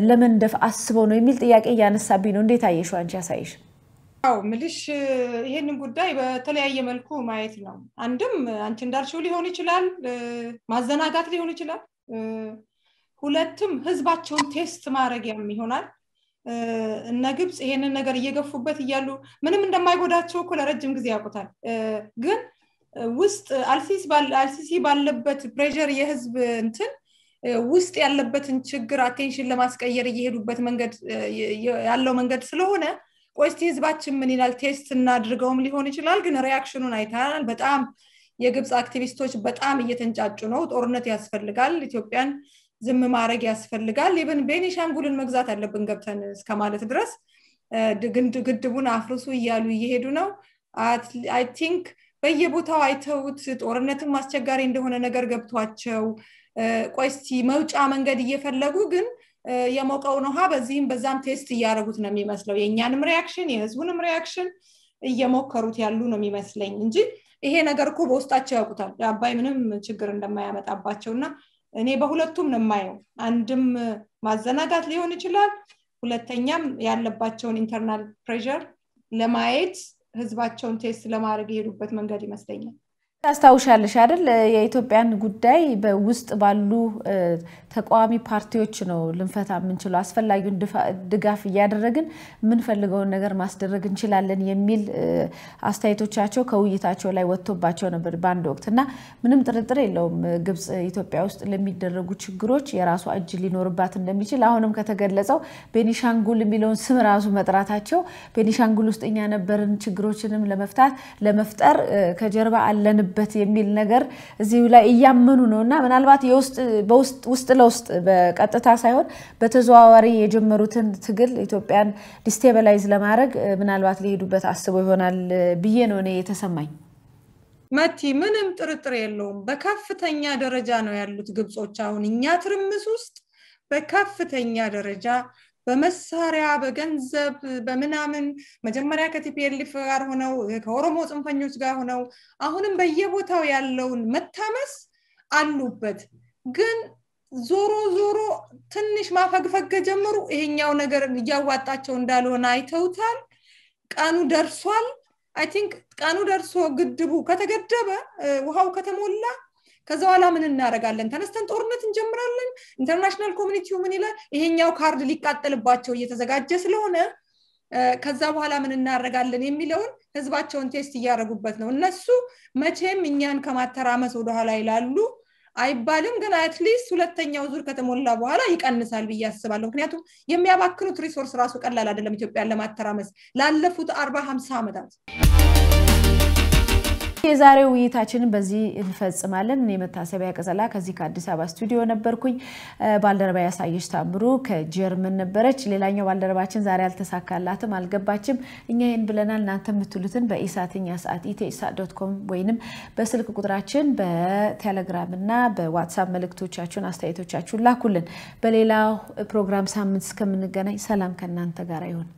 ለመንደፍ አስበው ነው የሚል ጥያቄ እያነሳብኝ ነው? እንዴት አየሽው አንቺ? ያሳይሽ አዎ ምልሽ ይህንን ጉዳይ በተለያየ መልኩ ማየት ነው። አንድም አንቺ እንዳልሽው ሊሆን ይችላል፣ ማዘናጋት ሊሆን ይችላል። ሁለትም ህዝባቸውን ቴስት ማድረጊያም ይሆናል። እነ ግብፅ ይሄንን ነገር እየገፉበት እያሉ ምንም እንደማይጎዳቸው እኮ ለረጅም ጊዜ ያውቁታል። ግን ውስጥ አልሲሲ ባለበት pressure የህዝብ እንትን ውስጥ ያለበትን ችግር attention ለማስቀየር እየሄዱበት መንገድ ያለው መንገድ ስለሆነ ቆይ እስቲ ህዝባችን ምን ይላል test እናድርገውም ሊሆን ይችላል። ግን reaction ኑን አይተናል። በጣም የግብፅ አክቲቪስቶች በጣም እየተንጫጩ ነው። ጦርነት ያስፈልጋል፣ ኢትዮጵያን ዝም ማድረግ ያስፈልጋል፣ ይሄን ቤኒሻንጉልን መግዛት አለብን ገብተን እስከ ማለት ድረስ ግድቡን አፍርሱ እያሉ እየሄዱ ነው። I think በየቦታው አይተውት ጦርነትም አስቸጋሪ እንደሆነ ነገር ገብቷቸው ቆይ መውጫ መንገድ እየፈለጉ ግን የሞቀውን ውሃ በዚህም በዛም test እያደረጉት ነው የሚመስለው። የእኛንም reaction የህዝቡንም reaction እየሞከሩት ያሉ ነው የሚመስለኝ እንጂ ይሄ ነገር እኮ በውስጣቸው ያውቁታል አባይ ምንም ችግር እንደማያመጣባቸው እና እኔ በሁለቱም ነው የማየው። አንድም ማዘናጋት ሊሆን ይችላል፣ ሁለተኛም ያለባቸውን internal pressure ለማየት ህዝባቸውን test ለማድረግ የሄዱበት መንገድ ይመስለኛል። ታስታውሻለሽ አይደል? የኢትዮጵያን ጉዳይ በውስጥ ባሉ ተቃዋሚ ፓርቲዎች ነው ልንፈታ የምንችለው፣ አስፈላጊውን ድጋፍ እያደረግን የምንፈልገውን ነገር ማስደረግ እንችላለን የሚል አስተያየቶቻቸው ከውይይታቸው ላይ ወጥቶባቸው ነበር በአንድ ወቅት። እና ምንም ጥርጥር የለውም። ግብፅ ኢትዮጵያ ውስጥ ለሚደረጉ ችግሮች የራሷ እጅ ሊኖርባት እንደሚችል አሁንም ከተገለጸው ቤኒሻንጉል የሚለውን ስም ራሱ መጥራታቸው ቤኒሻንጉል ውስጥ እኛ ነበርን ችግሮችንም ለመፍታት ለመፍጠር ከጀርባ አለን በት የሚል ነገር እዚሁ ላይ እያመኑ ነው እና ምናልባት ውስጥ ለውስጥ በቀጥታ ሳይሆን በተዘዋዋሪ የጀመሩትን ትግል ኢትዮጵያን destabilize ለማድረግ ምናልባት ሊሄዱበት አስበው ይሆናል ብዬ ነው እኔ የተሰማኝ። መቲ ምንም ጥርጥር የለውም። በከፍተኛ ደረጃ ነው ያሉት ግብጾች። አሁን እኛ ትርምስ ውስጥ በከፍተኛ ደረጃ በመሳሪያ በገንዘብ በምናምን መጀመሪያ ከቲፒኤልኤፍ ጋር ሆነው ከኦሮሞ ጽንፈኞች ጋር ሆነው አሁንም በየቦታው ያለውን መታመስ አሉበት። ግን ዞሮ ዞሮ ትንሽ ማፈግፈግ ጀምሩ። ይሄኛው ነገር እያዋጣቸው እንዳልሆነ አይተውታል። ቀኑ ደርሷል። I think ቀኑ ደርሶ ግድቡ ከተገደበ ውሃው ከተሞላ ከዛ በኋላ ምን እናደርጋለን? ተነስተን ጦርነት እንጀምራለን? international community ው ምን ይላል? ይሄኛው ካርድ ሊቃጠልባቸው እየተዘጋጀ ስለሆነ ከዛ በኋላ ምን እናደርጋለን የሚለውን ህዝባቸውን test እያደረጉበት ነው። እነሱ መቼም እኛን ከማተራመስ ወደኋላ ይላሉ አይባልም፣ ግን at least ሁለተኛው ዙር ከተሞላ በኋላ ይቀንሳል ብዬ አስባለሁ። ምክንያቱም የሚያባክኑት resource ራሱ ቀላል አይደለም ኢትዮጵያን ለማተራመስ ላለፉት አርባ ሀምሳ ዓመታት የዛሬው ውይይታችንን በዚህ እንፈጽማለን። እኔ መታሰቢያ ቀጸላ ከዚህ ከአዲስ አበባ ስቱዲዮ ነበርኩኝ። ባልደረባዬ አሳየች ታምሩ ከጀርመን ነበረች። ሌላኛው ባልደረባችን ዛሬ አልተሳካላትም፣ አልገባችም። እኛ ይህን ብለናል። እናንተ የምትሉትን በኢሳት እኛስ at ethsat dot com ወይንም በስልክ ቁጥራችን በቴሌግራም እና በዋትሳፕ መልእክቶቻችሁን፣ አስተያየቶቻችሁን ላኩልን። በሌላው ፕሮግራም ሳምንት እስከምንገናኝ ሰላም ከእናንተ ጋር ይሁን።